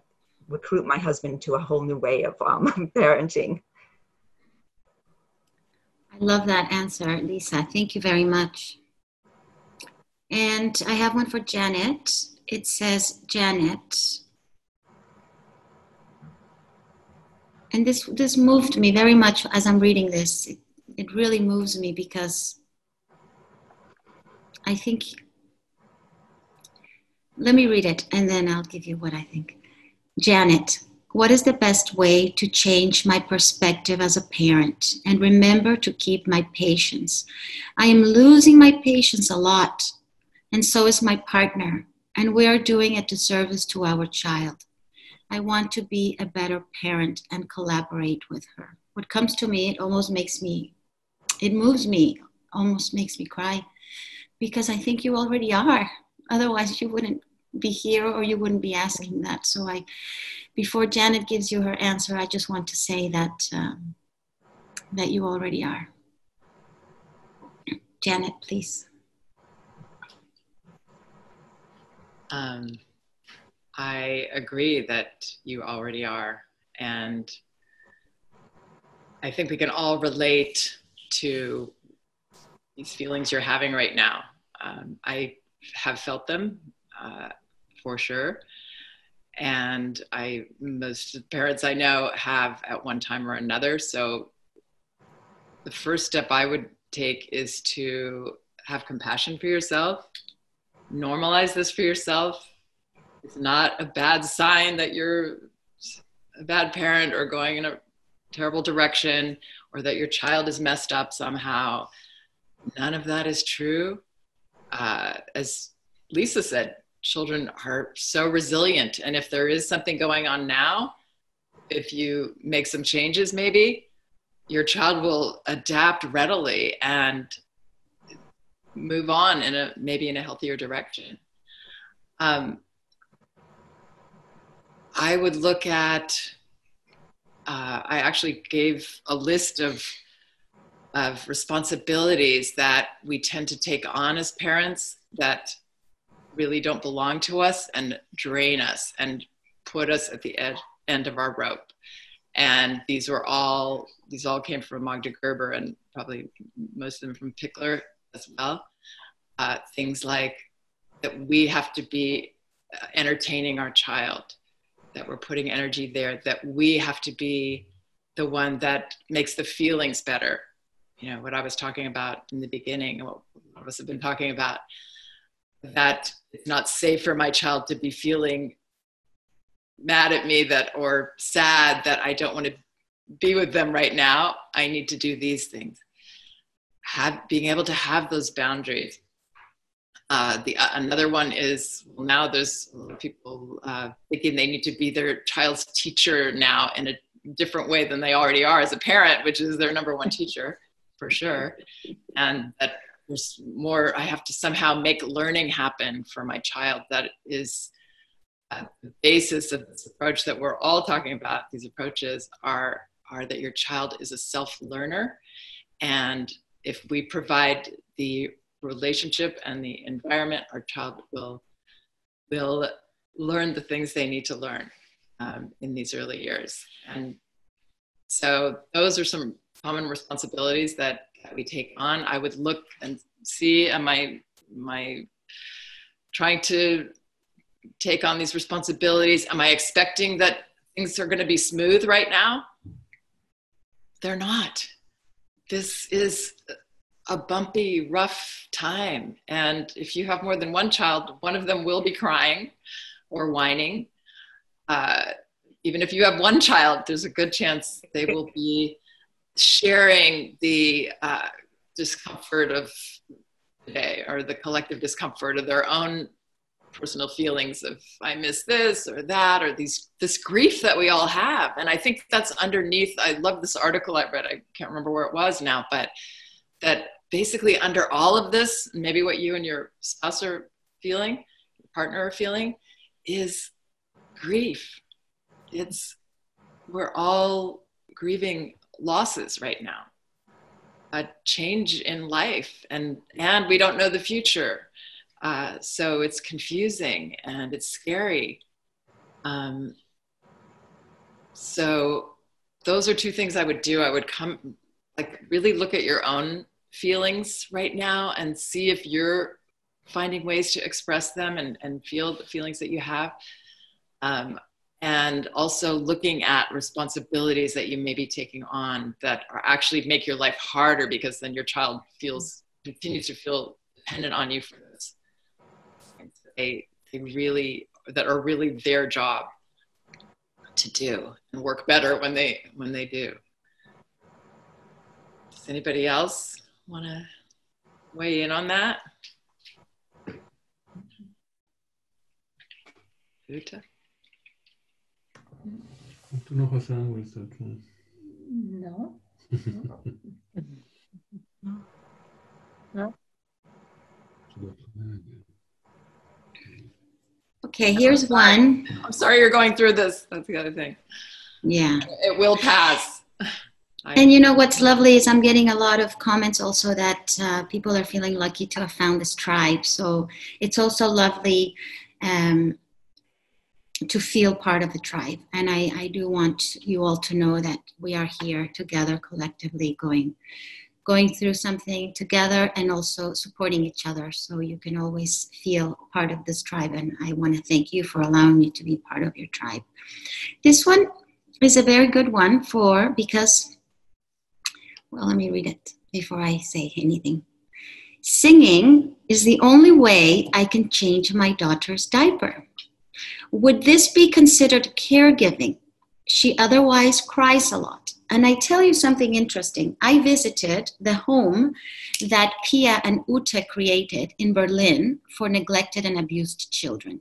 recruit my husband to a whole new way of (laughs) parenting. Love that answer, Lisa. Thank you very much. And I have one for Janet. It says, Janet, and this this moved me very much as I'm reading this. It, it really moves me because I think. Let me read it and then I'll give you what I think. Janet, what is the best way to change my perspective as a parent and remember to keep my patience? I am losing my patience a lot, and so is my partner, and we are doing a disservice to our child. I want to be a better parent and collaborate with her. What comes to me, it almost makes me, it moves me, almost makes me cry because I think you already are. Otherwise, you wouldn't be here or you wouldn't be asking that. So I, before Janet gives you her answer, I just want to say that um, that you already are. Janet, please. Um, I agree that you already are. And I think we can all relate to these feelings you're having right now. Um, I have felt them uh, for sure. And I, most parents I know have at one time or another. So the first step I would take is to have compassion for yourself, normalize this for yourself, it's not a bad sign that you're a bad parent or going in a terrible direction or that your child is messed up somehow. None of that is true. Uh, as Lisa said, children are so resilient. And if there is something going on now, if you make some changes, maybe your child will adapt readily and move on in a maybe in a healthier direction. Um, I would look at, uh, I actually gave a list of, of responsibilities that we tend to take on as parents that really don't belong to us and drain us and put us at the ed- end of our rope. And these were all, these all came from Magda Gerber and probably most of them from Pikler as well. Uh, things like that we have to be entertaining our child that we're putting energy there, that we have to be the one that makes the feelings better you know what I was talking about in the beginning, what all of us have been talking about, that it's not safe for my child to be feeling mad at me that or sad that I don't want to be with them right now. I need to do these things. Have being able to have those boundaries. Uh, the uh, another one is well, now there's people uh, thinking they need to be their child's teacher now in a different way than they already are as a parent, which is their number one teacher for sure, and that there's more. I have to somehow make learning happen for my child that is the basis of this approach that we're all talking about, these approaches are, are that your child is a self learner. And if we provide the relationship and the environment, our child will, will learn the things they need to learn um, in these early years. And so those are some common responsibilities that, that we take on. I would look and see, am I, my trying to take on these responsibilities? Am I expecting that things are going to be smooth right now? They're not. This is a bumpy, rough time. And if you have more than one child, one of them will be crying or whining. Uh, even if you have one child, there's a good chance they will be sharing the uh, discomfort of today or the collective discomfort of their own personal feelings of I miss this or that or these this grief that we all have. And I think that's underneath. I love this article I read. I can't remember where it was now, but that basically under all of this, maybe what you and your spouse are feeling, your partner are feeling, is grief. It's we're all grieving losses right now a change in life and and we don't know the future uh, so it's confusing and it's scary. Um, so those are two things I would do. I would come, like, really look at your own feelings right now and see if you're finding ways to express them and, and feel the feelings that you have. Um, and also looking at responsibilities that you may be taking on that are actually make your life harder because then your child feels continues to feel dependent on you for this they they really that are really their job to do and work better when they when they do. Does anybody else want to weigh in on that? Ute? ¿Tú no, José? No. no. Okay, here's one. I'm sorry you're going through this. That's the other thing. Yeah. It will pass. And you know what's lovely is I'm getting a lot of comments also that uh, people are feeling lucky to have found this tribe. So it's also lovely um, to feel part of the tribe. And I, I do want you all to know that we are here together collectively going going through something together and also supporting each other. So you can always feel part of this tribe. And I want to thank you for allowing me to be part of your tribe. This one is a very good one for because, well, let me read it before I say anything. Singing is the only way I can change my daughter's diaper. Would this be considered caregiving? She otherwise cries a lot. And I tell you something interesting. I visited the home that Pia and Ute created in Berlin for neglected and abused children.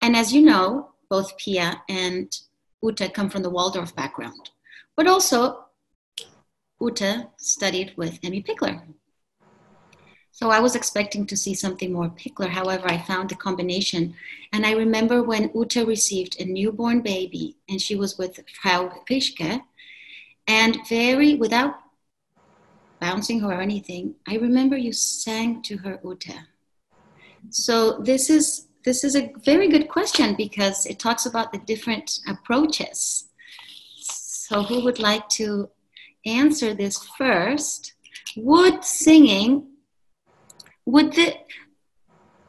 And as you know, both Pia and Ute come from the Waldorf background. But also, Ute studied with Emmi Pikler. So I was expecting to see something more Pikler. However, I found the combination. And I remember when Ute received a newborn baby and she was with Frau Pischke, and very, without bouncing her or anything, I remember you sang to her Ute. So this is this is a very good question because it talks about the different approaches. So who would like to answer this first? Would singing would the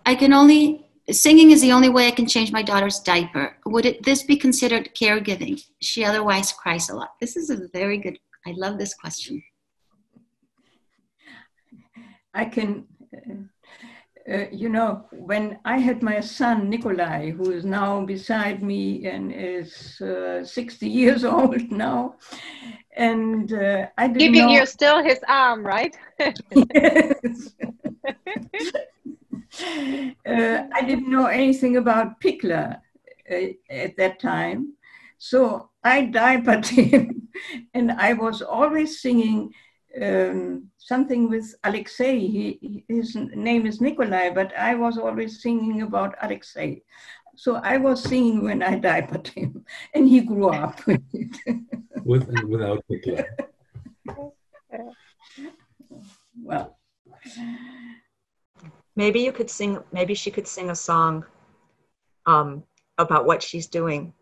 i can only singing is the only way i can change my daughter's diaper. Would it, this be considered caregiving? She otherwise cries a lot. This is a very good i love this question. I can uh, you know, when I had my son Nikolai, who is now beside me and is uh, 60 (laughs) years old now, and uh, I didn't Giving know... you still his arm, right? (laughs) yes. (laughs) Uh, I didn't know anything about Pikler uh, at that time. So I diapered him, and I was always singing um, something with Alexei. He, his name is Nikolai, but I was always singing about Alexei. So I was singing when I diapered him, (laughs) and he grew up (laughs) with it. with and without Nikolai. (laughs) well, Maybe you could sing, maybe she could sing a song um, about what she's doing.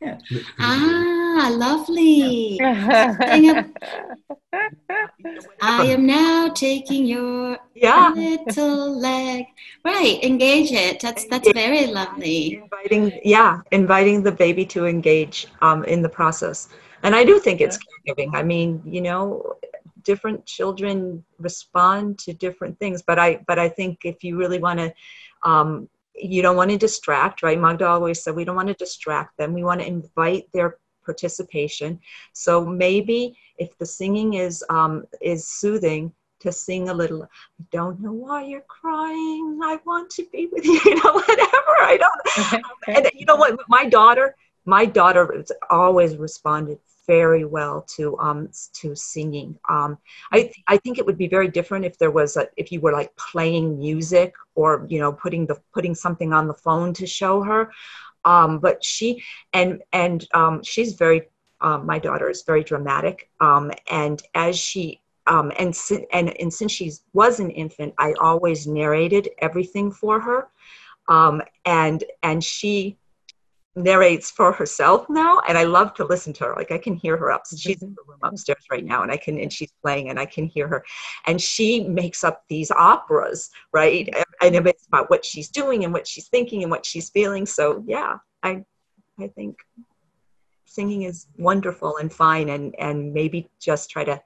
yeah. Ah, lovely. Sing (laughs) a- I am now taking your Yeah. little leg. Right, engage it. That's that's very lovely. inviting yeah inviting the baby to engage um, in the process and i do think it's caregiving i mean you know different children respond to different things but i but i think if you really want to um, you don't want to distract right magda always said we don't want to distract them we want to invite their participation. So maybe if the singing is um, is soothing to sing a little i don't know why you're crying i want to be with you (laughs) you know whatever i don't and you know what my daughter my daughter always responded very well to um to singing. Um i th- i think it would be very different if there was a if you were like playing music or you know putting the putting something on the phone to show her. Um but she and and um she's very um, my daughter is very dramatic. Um and as she um, and, si- and and since she was an infant, I always narrated everything for her, um, and and she narrates for herself now, and I love to listen to her. Like I can hear her up. She's in mm-hmm. the room upstairs right now, and I can and she's playing, and I can hear her, and she makes up these operas, right? And it's about what she's doing and what she's thinking and what she's feeling. So yeah, I I think singing is wonderful and fine, and and maybe just try to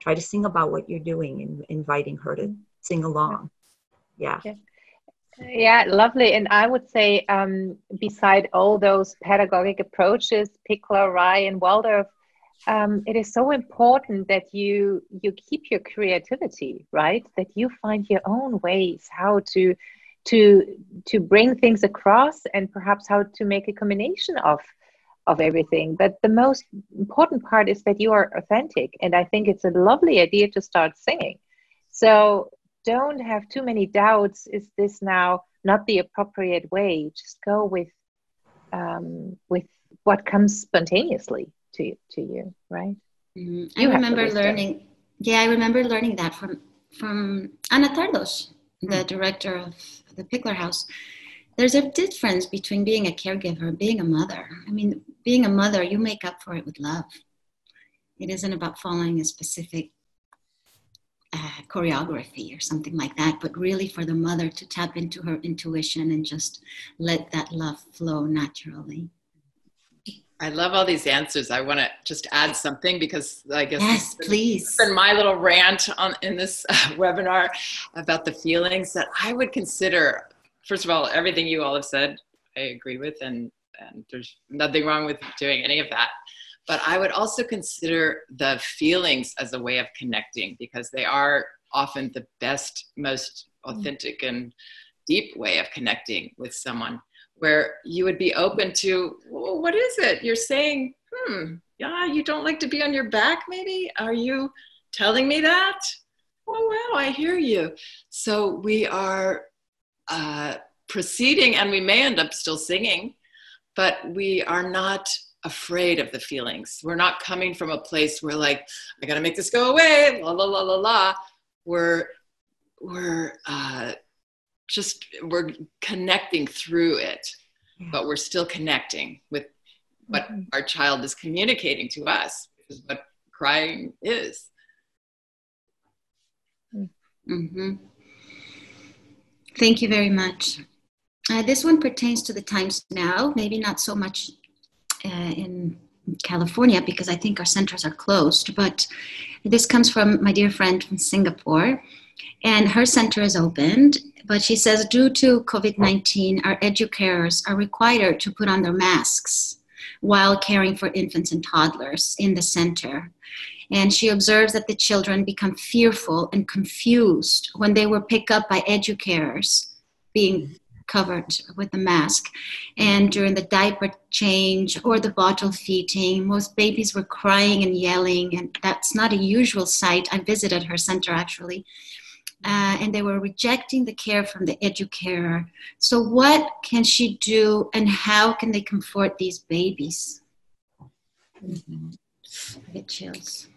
try to sing about what you're doing and inviting her to mm-hmm. sing along. Yeah. Yeah, lovely. And I would say, um, beside all those pedagogic approaches, Pikler, RIE, and Waldorf, um, it is so important that you you keep your creativity, right? That you find your own ways how to to to bring things across, and perhaps how to make a combination of of everything. But the most important part is that you are authentic, and I think it's a lovely idea to start singing. So don't have too many doubts. Is this now not the appropriate way? Just go with um, with what comes spontaneously to to you, right? Mhm. You I remember learning. Yeah, I remember learning that from from Anna Tardos, the director of the Pikler House. There's a difference between being a caregiver and being a mother. I mean, being a mother, you make up for it with love. It isn't about following a specific uh, choreography or something like that, but really for the mother to tap into her intuition and just let that love flow naturally. I love all these answers. I want to just add something because I guess Yes, it's please. been my little rant on in this uh, webinar about the feelings that I would consider. First of all, everything you all have said, I agree with, and and there's nothing wrong with doing any of that. But I would also consider the feelings as a way of connecting because they are often the best, most authentic and deep way of connecting with someone where you would be open to well, what is it? You're saying hmm yeah you don't like to be on your back maybe? Are you telling me that? Oh wow i hear you. So we are uh, proceeding and we may end up still singing but we are not afraid of the feelings. We're not coming from a place where like i gotta make this go away la la la la la. We're we're uh, just we're connecting through it but we're still connecting with what our child is communicating to us which is what crying is. Hmm. Thank you very much. Uh, this one pertains to the times now, maybe not so much Uh, in California because I think our centers are closed, but This comes from my dear friend from Singapore, and her center is opened. But she says, due to COVID 19, our educators are required to put on their masks while caring for infants and toddlers in the center. And she observes that the children become fearful and confused when they were picked up by educators being covered with the mask. And during the diaper change or the bottle feeding, most babies were crying and yelling, and that's not a usual sight. I visited her center actually. Uh, and they were rejecting the care from the educator. So, what can she do, and how can they comfort these babies? Mm-hmm. I get chills.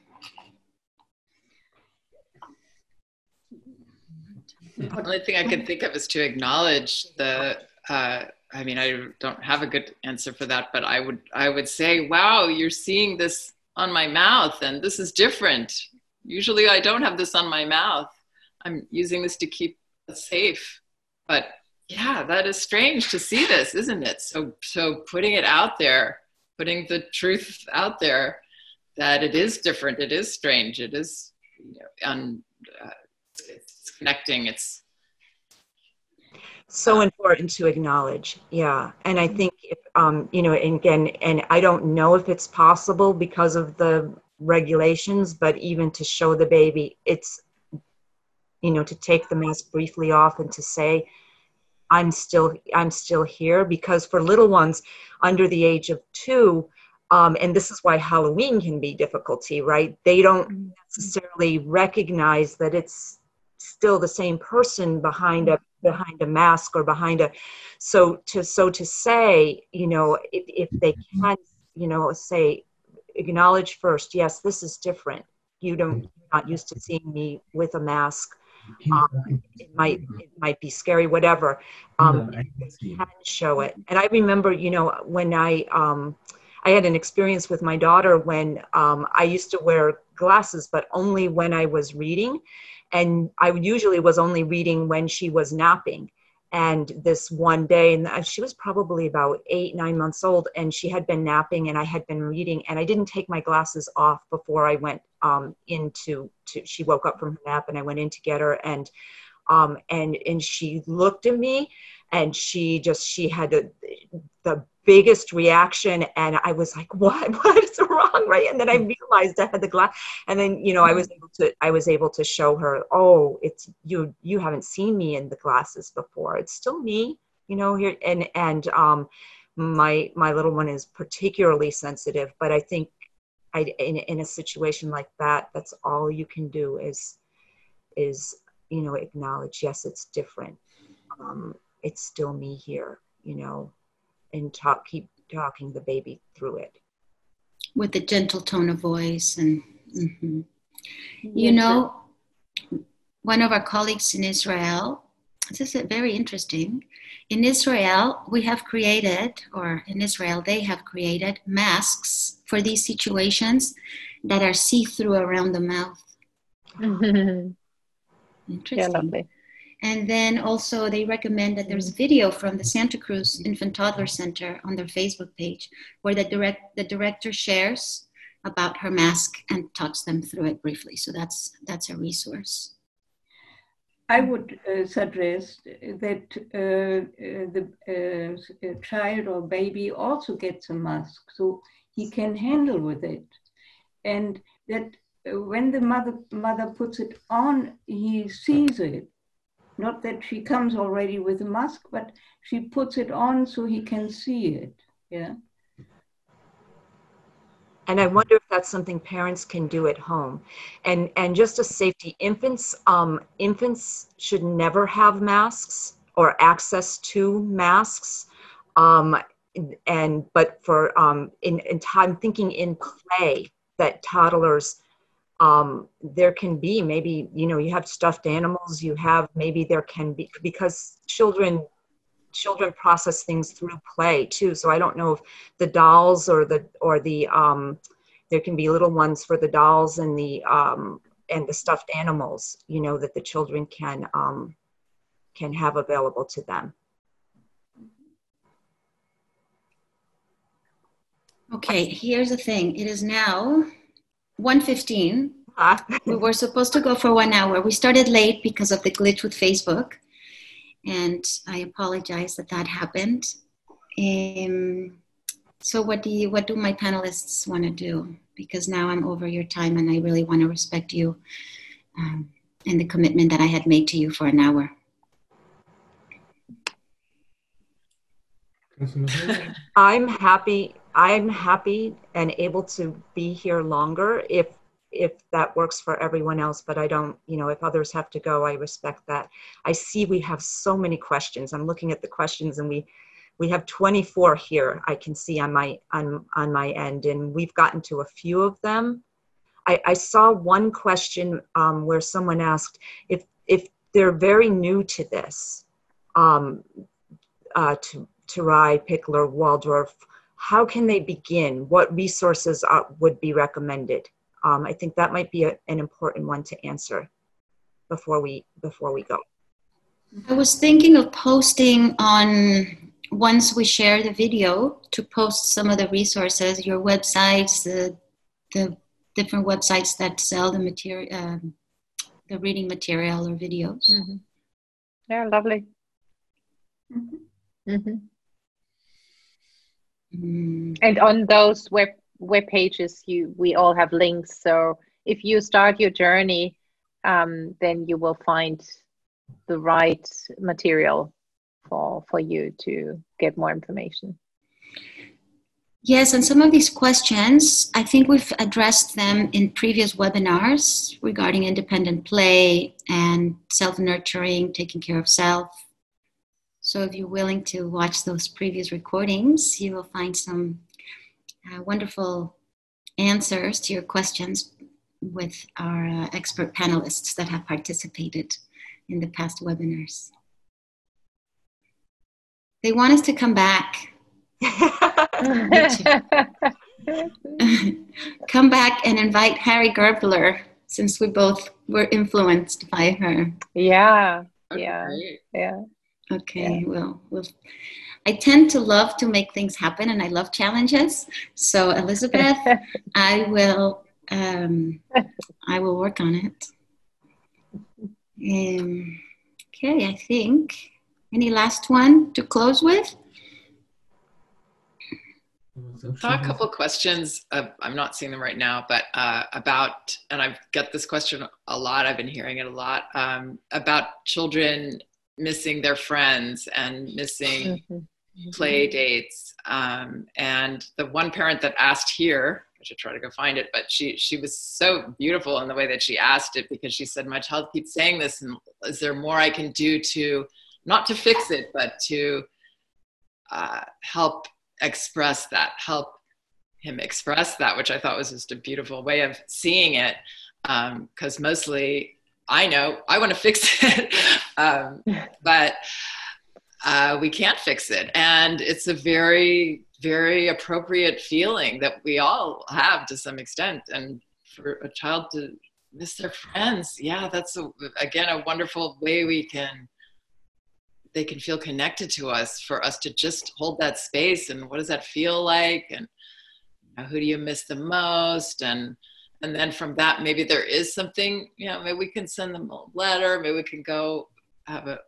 (laughs) The only thing I can think of is to acknowledge the. Uh, I mean, I don't have a good answer for that, but I would I would say, wow, you're seeing this on my mouth, and this is different. Usually, I don't have this on my mouth. I'm using this to keep safe, but yeah, that is strange to see this, isn't it? So so putting it out there, putting the truth out there that it is different, it is strange, it is you know, uh, connecting it's so important to acknowledge yeah. And i think if um you know and again and i don't know if it's possible because of the regulations but even to show the baby it's you know to take the mask briefly off and to say i'm still i'm still here because for little ones under the age of two um, and this is why halloween can be difficulty right? They don't mm-hmm. necessarily recognize that it's still the same person behind a behind a mask or behind a so to so to say you know if, if they can you know say acknowledge first yes this is different. You don't you're not used to seeing me with a mask. Um, it might it might be scary whatever. Um, can show it. And i remember you know when i um, i had an experience with my daughter when um, i used to wear glasses but only when i was reading and I usually was only reading when she was napping. And this one day, and she was probably about eight, nine months old, and she had been napping, and I had been reading, and I didn't take my glasses off before I went um, into. To, she woke up from her nap, and I went in to get her, and um, and and she looked at me, and she just she had a, the biggest reaction. And i was like (laughs) what what is wrong? Right? And then i realized i had the glass and then you know i was able to i was able to show her oh it's you you haven't seen me in the glasses before. It's still me you know here. And and um my my little one is particularly sensitive. But i think i in, in a situation like that that's all you can do is is you know acknowledge yes it's different. Um it's still me here you know and talk keep talking the baby through it. With a gentle tone of voice and mm-hmm. you know one of our colleagues in israel this is very interesting. In israel we have created or in israel they have created masks for these situations that are see-through around the mouth (laughs) interesting yeah, and then also they recommend that there's video from the Santa Cruz Infant Toddler Center on their Facebook page where the direct the director shares about her mask and talks them through it briefly. So that's that's a resource. I would uh, suggest that uh, uh, the uh, child or baby also gets a mask so he can handle with it, and that when the mother mother puts it on, he sees it not that she comes already with a mask, but she puts it on so he can see it. Yeah. And I wonder if that's something parents can do at home. And and just a safety, infants um, infants should never have masks or access to masks. Um, and but for um, in, in time thinking in play that toddlers um, there can be maybe you know you have stuffed animals you have maybe there can be because children children process things through play too. So i don't know if the dolls or the or the um, there can be little ones for the dolls and the um, and the stuffed animals you know that the children can um, can have available to them. Okay here's the thing. It is now 115 Ah, we were supposed to go for one hour. We started late because of the glitch with Facebook, and I apologize that that happened. Um, so, what do you? What do my panelists want to do? Because now I'm over your time, and I really want to respect you um, and the commitment that I had made to you for an hour. I'm happy, I'm happy and able to be here longer if, if that works for everyone else, but I don't, you know, if others have to go, I respect that. I see we have so many questions. I'm looking at the questions and we, we have 24 here I can see on my, on, on my end, and we've gotten to a few of them. I, I saw one question um, where someone asked if, if they're very new to this, um, uh, to, to ride Pikler, Waldorf, how can they begin? What resources are, would be recommended? Um, I think that might be a, an important one to answer before we before we go. I was thinking of posting on once we share the video to post some of the resources, your websites, the the different websites that sell the material, um, the reading material or videos. Mhm. Yeah, lovely. Mhm. Mhm. Mm. And on those web web pages, you we all have links. So if you start your journey, um, then you will find the right material for for you to get more information. Yes, and some of these questions, I think we've addressed them in previous webinars regarding independent play and self nurturing, taking care of self. So, if you're willing to watch those previous recordings, you will find some uh, wonderful answers to your questions with our uh, expert panelists that have participated in the past webinars. They want us to come back (laughs) come back and invite Harry Grebler since we both were influenced by her. yeah, Okay, Yeah. yeah. Okay, well, well, I tend to love to make things happen and I love challenges. So Elizabeth, (laughs) I will um, I will work on it. Um, okay, I think any last one to close with? saw a couple questions. Uh, I'm not seeing them right now, but uh, about, and I've got this question a lot. I've been hearing it a lot um, about children missing their friends and missing Mhm. play dates. Um, and the one parent that asked here, I should try to go find it, but she she was so beautiful in the way that she asked it because she said, "My child keeps saying this, and is there more I can do to not to fix it, but to uh, help express that, help him express that," which I thought was just a beautiful way of seeing it. Because mostly I know I want to fix (laughs) it, um, (laughs) but uh, we can't fix it. And it's a very, very appropriate feeling that we all have to some extent. And for a child to miss their friends, yeah, that's a, again a wonderful way we can. They can feel connected to us for us to just hold that space. And what does that feel like? And you know, who do you miss the most? And and then from that, maybe there is something. You know, maybe we can send them a letter. Maybe we can go have a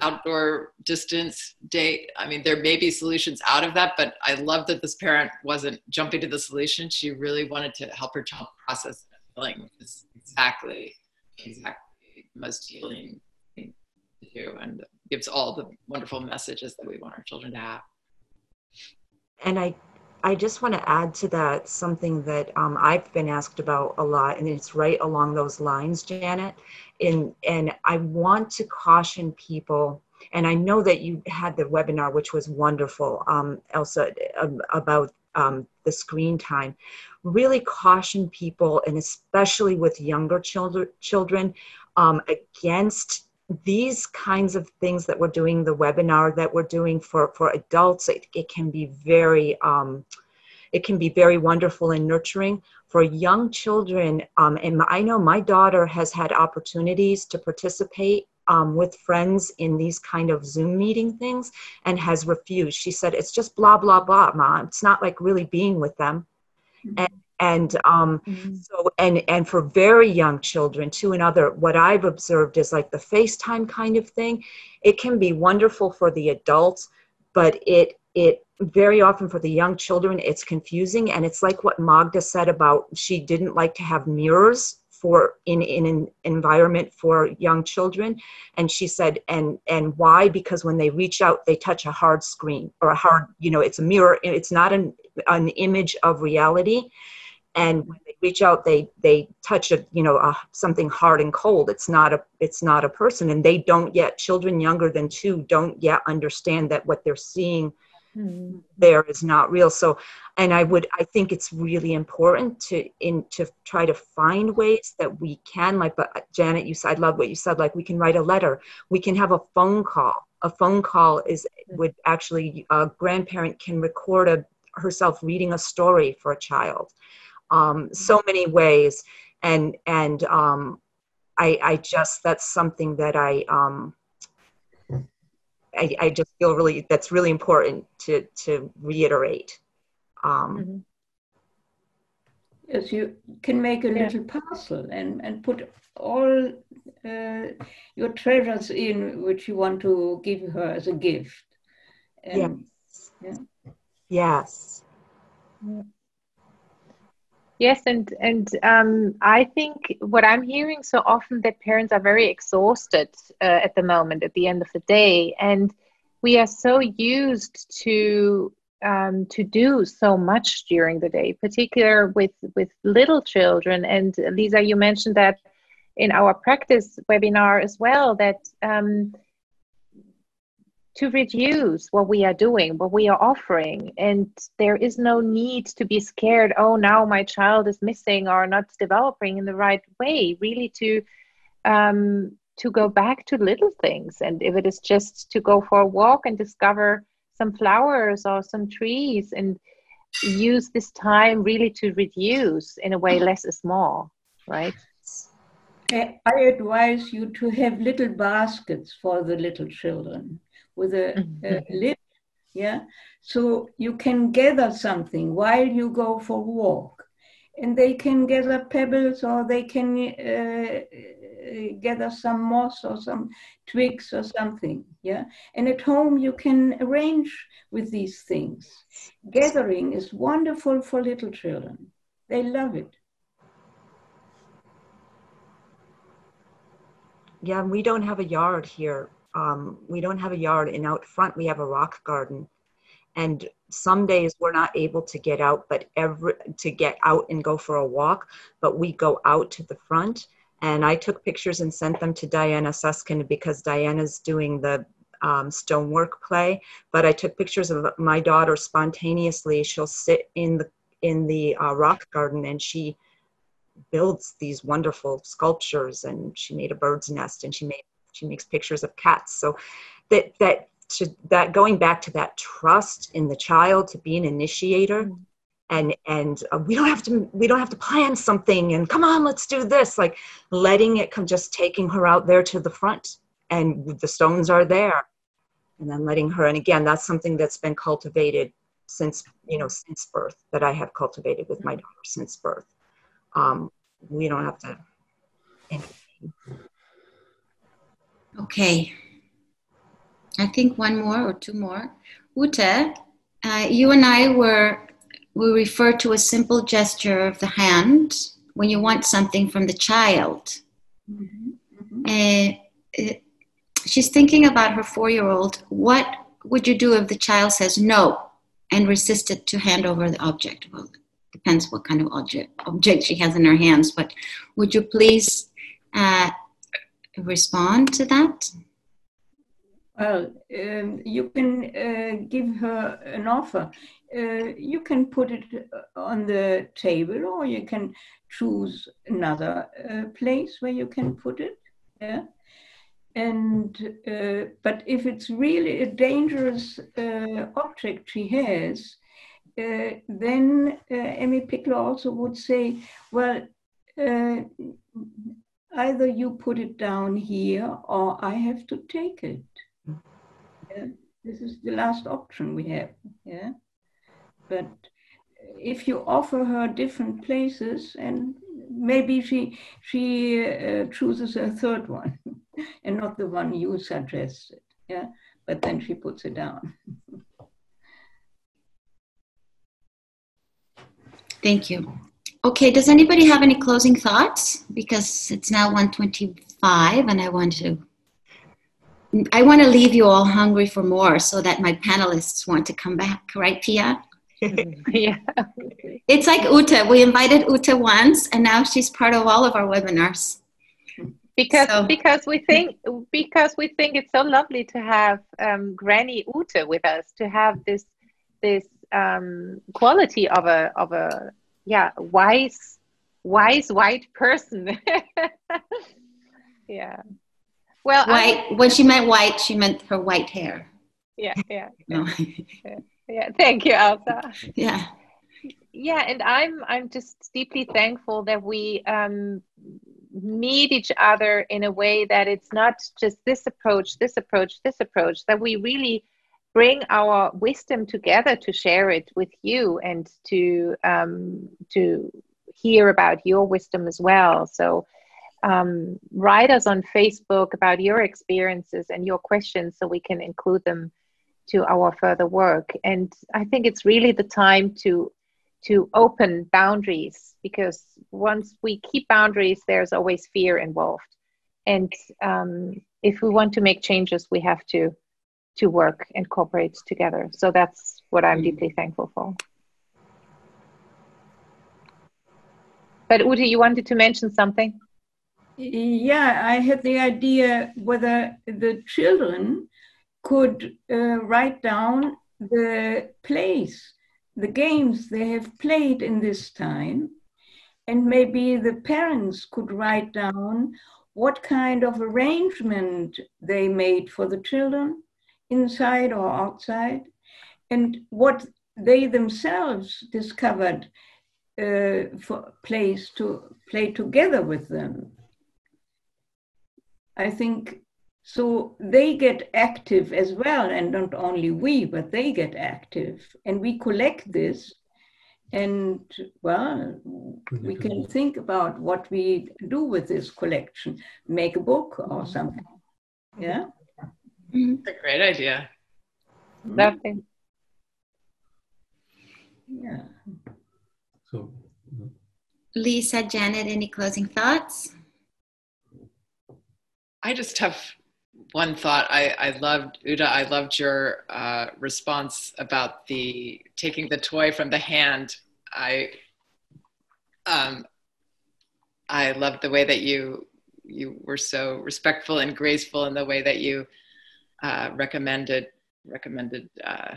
outdoor distance date. I mean, there may be solutions out of that, but I love that this parent wasn't jumping to the solution. She really wanted to help her child process that feeling, is exactly, exactly most healing thing to do, and gives all the wonderful messages that we want our children to have. And I, I just want to add to that something that um, I've been asked about a lot, and it's right along those lines, Janet. And and I want to caution people. And I know that you had the webinar, which was wonderful, um, Elsa, about um, the screen time. Really caution people, and especially with younger children, children, um, against these kinds of things that we're doing the webinar that we're doing for for adults it, it can be very um, it can be very wonderful and nurturing. For young children um, and i know my daughter has had opportunities to participate um, with friends in these kind of zoom meeting things and has refused. She said it's just blah blah blah mom. It's not like really being with them. And and um, mm-hmm. so and and for very young children too another what i've observed is like the facetime kind of thing it can be wonderful for the adults but it it very often for the young children it's confusing and it's like what magda said about she didn't like to have mirrors for in, in an environment for young children and she said and and why because when they reach out they touch a hard screen or a hard you know it's a mirror it's not an, an image of reality and when they reach out they they touch a you know a, something hard and cold. It's not a it's not a person. And they don't yet children younger than two don't yet understand that what they're seeing mm-hmm. there is not real. So and i would i think it's really important to in to try to find ways that we can like but uh, janet you said i love what you said like we can write a letter. We can have a phone call. A phone call is would actually a grandparent can record a herself reading a story for a child um, so many ways and and um, I, I just that's something that I um, I, I just feel really that's really important to to reiterate. Um, mm-hmm. Yes, you can make a yeah. little parcel and and put all uh, your treasures in which you want to give her as a gift. And, yes. Yeah. Yes. Yeah. Yes, and and um, I think what I'm hearing so often that parents are very exhausted uh, at the moment, at the end of the day, and we are so used to um, to do so much during the day, particular with with little children. And Lisa, you mentioned that in our practice webinar as well that um, to reduce what we are doing, what we are offering. And there is no need to be scared, oh, now my child is missing or not developing in the right way. Really to um, to go back to little things. And if it is just to go for a walk and discover some flowers or some trees and use this time really to reduce in a way less is more, right? I advise you to have little baskets for the little children with a, mm-hmm. a lid. Yeah. So you can gather something while you go for a walk. And they can gather pebbles or they can uh, gather some moss or some twigs or something. Yeah. And at home you can arrange with these things. Gathering is wonderful for little children. They love it. Yeah, we don't have a yard here um, we don't have a yard and out front we have a rock garden. And some days we're not able to get out but every to get out and go for a walk but we go out to the front. And i took pictures and sent them to diana suskin because diana's doing the um, stonework play. But i took pictures of my daughter spontaneously. She'll sit in the in the uh, rock garden and she builds these wonderful sculptures and she made a bird's nest and she made she makes pictures of cats. So that that to that going back to that trust in the child to be an initiator mm-hmm. and and uh, we don't have to we don't have to plan something and come on let's do this like letting it come just taking her out there to the front and the stones are there. And then letting her and again that's something that's been cultivated since you know since birth that i have cultivated with my daughter since birth. Um, we don't have to Okay. I think one more or two more. Ute, uh, you and I were, we refer to a simple gesture of the hand when you want something from the child. Mm-hmm. Mm-hmm. Uh, she's thinking about her four year old. What would you do if the child says no and resisted to hand over the object? Well, depends what kind of object, object she has in her hands, but would you please uh, respond to that? Well, um, you can uh, give her an offer. Uh, you can put it on the table, or you can choose another uh, place where you can put it. Yeah. And uh, but if it's really a dangerous uh, object she has, uh, then Emmi Pikler also would say, well either you put it down here or I have to take it. Yeah? This is the last option we have. Yeah, but if you offer her different places and maybe she she uh, chooses a third one (laughs) and not the one you suggested yeah but then she puts it down (laughs) Thank you. Okay, does anybody have any closing thoughts? Because it's now 125 and I want to I want to leave you all hungry for more so that my panelists want to come back, right, Pia? (laughs) yeah. It's like Ute. We invited Ute once and now she's part of all of our webinars. Because So- because we think because we think it's so lovely to have um, Granny Ute with us to have this this um, quality of a of a yeah wise wise white person. (laughs) yeah. Well, I- when she meant white, she meant her white hair. yeah, yeah, (laughs) No. yeah. Thank you, Elsa. yeah. yeah and i'm i'm just deeply thankful that we um meet each other in a way that it's not just this approach this approach this approach that we really bring our wisdom together to share it with you and to um to hear about your wisdom as well so um, write us on facebook about your experiences and your questions so we can include them to our further work and i think it's really the time to to open boundaries because once we keep boundaries, there's always fear involved. And um, if we want to make changes, we have to to work and cooperate together. So that's what I'm deeply thankful for. But Ute, you wanted to mention something? Yeah, I had the idea whether the children could uh, write down the plays, the games they have played in this time, and maybe the parents could write down what kind of arrangement they made for the children, inside or outside, and what they themselves discovered uh, for plays to play together with them. I think so they get active as well, and not only we, but they get active, and we collect this. And well, we can think about what we do with this collection, make a book or something. Yeah. That's a great idea. Nothing. Yeah. So, Lisa, Janet, any closing thoughts? I just have one thought. I, I loved Ute. I loved your uh, response about the taking the toy from the hand. I um, I loved the way that you you were so respectful and graceful in the way that you uh, recommended recommended uh,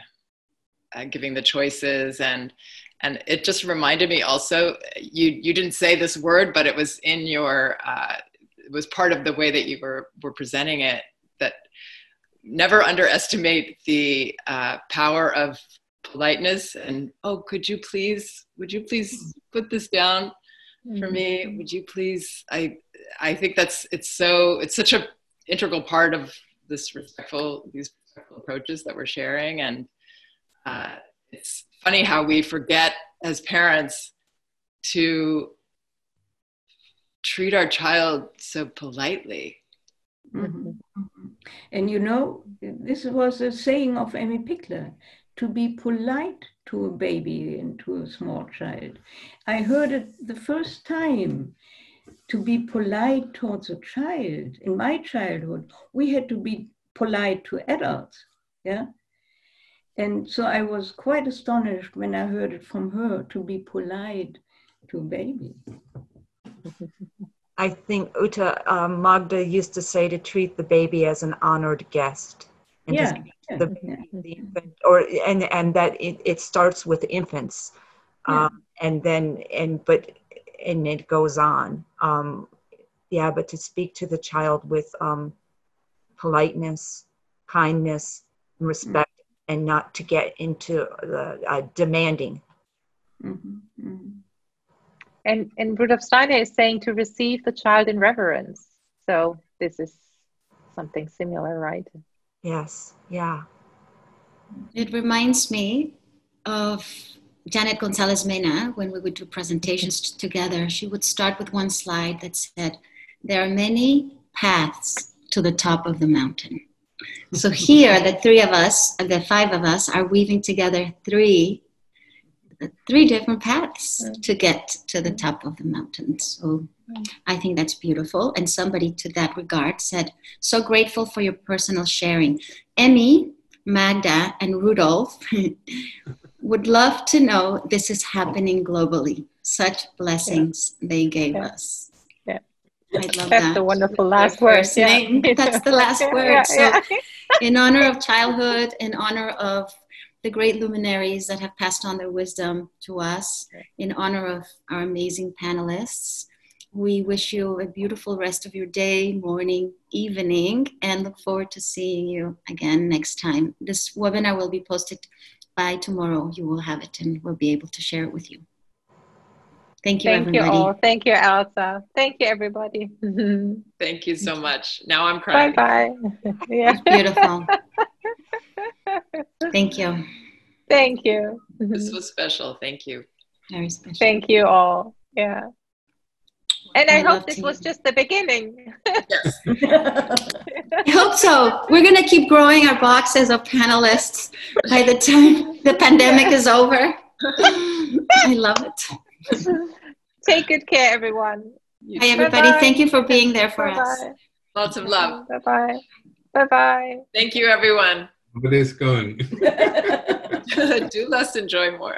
uh, giving the choices. And and it just reminded me also you you didn't say this word but it was in your uh, it was part of the way that you were were presenting it that never underestimate the uh, power of politeness. And oh could you please would you please put this down for me? Would you please i i think that's it's so it's such a integral part of this respectful these respectful approaches that we're sharing and uh, it's funny how we forget as parents to treat our child so politely Mhm. And you know, this was a saying of Emmi Pikler to be polite to a baby and to a small child. I heard it the first time to be polite towards a child. In my childhood, we had to be polite to adults. Yeah. And so I was quite astonished when I heard it from her to be polite to a baby. I think Ute um, Magda used to say to treat the baby as an honored guest. And Yeah. yeah, the, yeah. the infant, or and and that it, it starts with infants, um, and then and but and it goes on. Um, yeah, but to speak to the child with um, politeness, kindness, and respect, and not to get into the uh, demanding. Mhm, mhm. And and Rudolf Steiner is saying to receive the child in reverence. So this is something similar, right? Yes, yeah. It reminds me of Janet Gonzalez Mena, when we would do presentations t- together, she would start with one slide that said, There are many paths to the top of the mountain. So here, the three of us, uh, the five of us, are weaving together three, uh, three different paths to get to the top of the mountain. So I think that's beautiful. And somebody to that regard said, "So grateful for your personal sharing." Emmi, Magda, and Rudolf (laughs) would love to know this is happening globally. Such blessings they gave Yeah. us. Yeah. I love That's that. the wonderful last word. name. (laughs) That's the last Yeah, word. yeah, So yeah. in honor of childhood, in honor of the great luminaries that have passed on their wisdom to us, in honor of our amazing panelists, we wish you a beautiful rest of your day, morning, evening, and look forward to seeing you again next time. This webinar will be posted by tomorrow. You will have it and we'll be able to share it with you. Thank you, Thank you everybody. all. Thank you, Elsa. Thank you, everybody. (laughs) Thank you so much. Now I'm bye crying. bye. yeah. Beautiful. (laughs) Thank you. Thank you. This was special. Thank you. Very special. Thank you all. Yeah. And I I hope this to- was just the beginning. Yes. (laughs) I hope so. We're going to keep growing our boxes of panelists by the time the pandemic is over. I love it. Take good care, everyone. You Hi, everybody. Bye-bye. Thank you for being there for Bye us. Lots of love. Bye bye. Bye bye. Thank you, everyone. Nobody's going. (laughs) (laughs) Do less, enjoy more.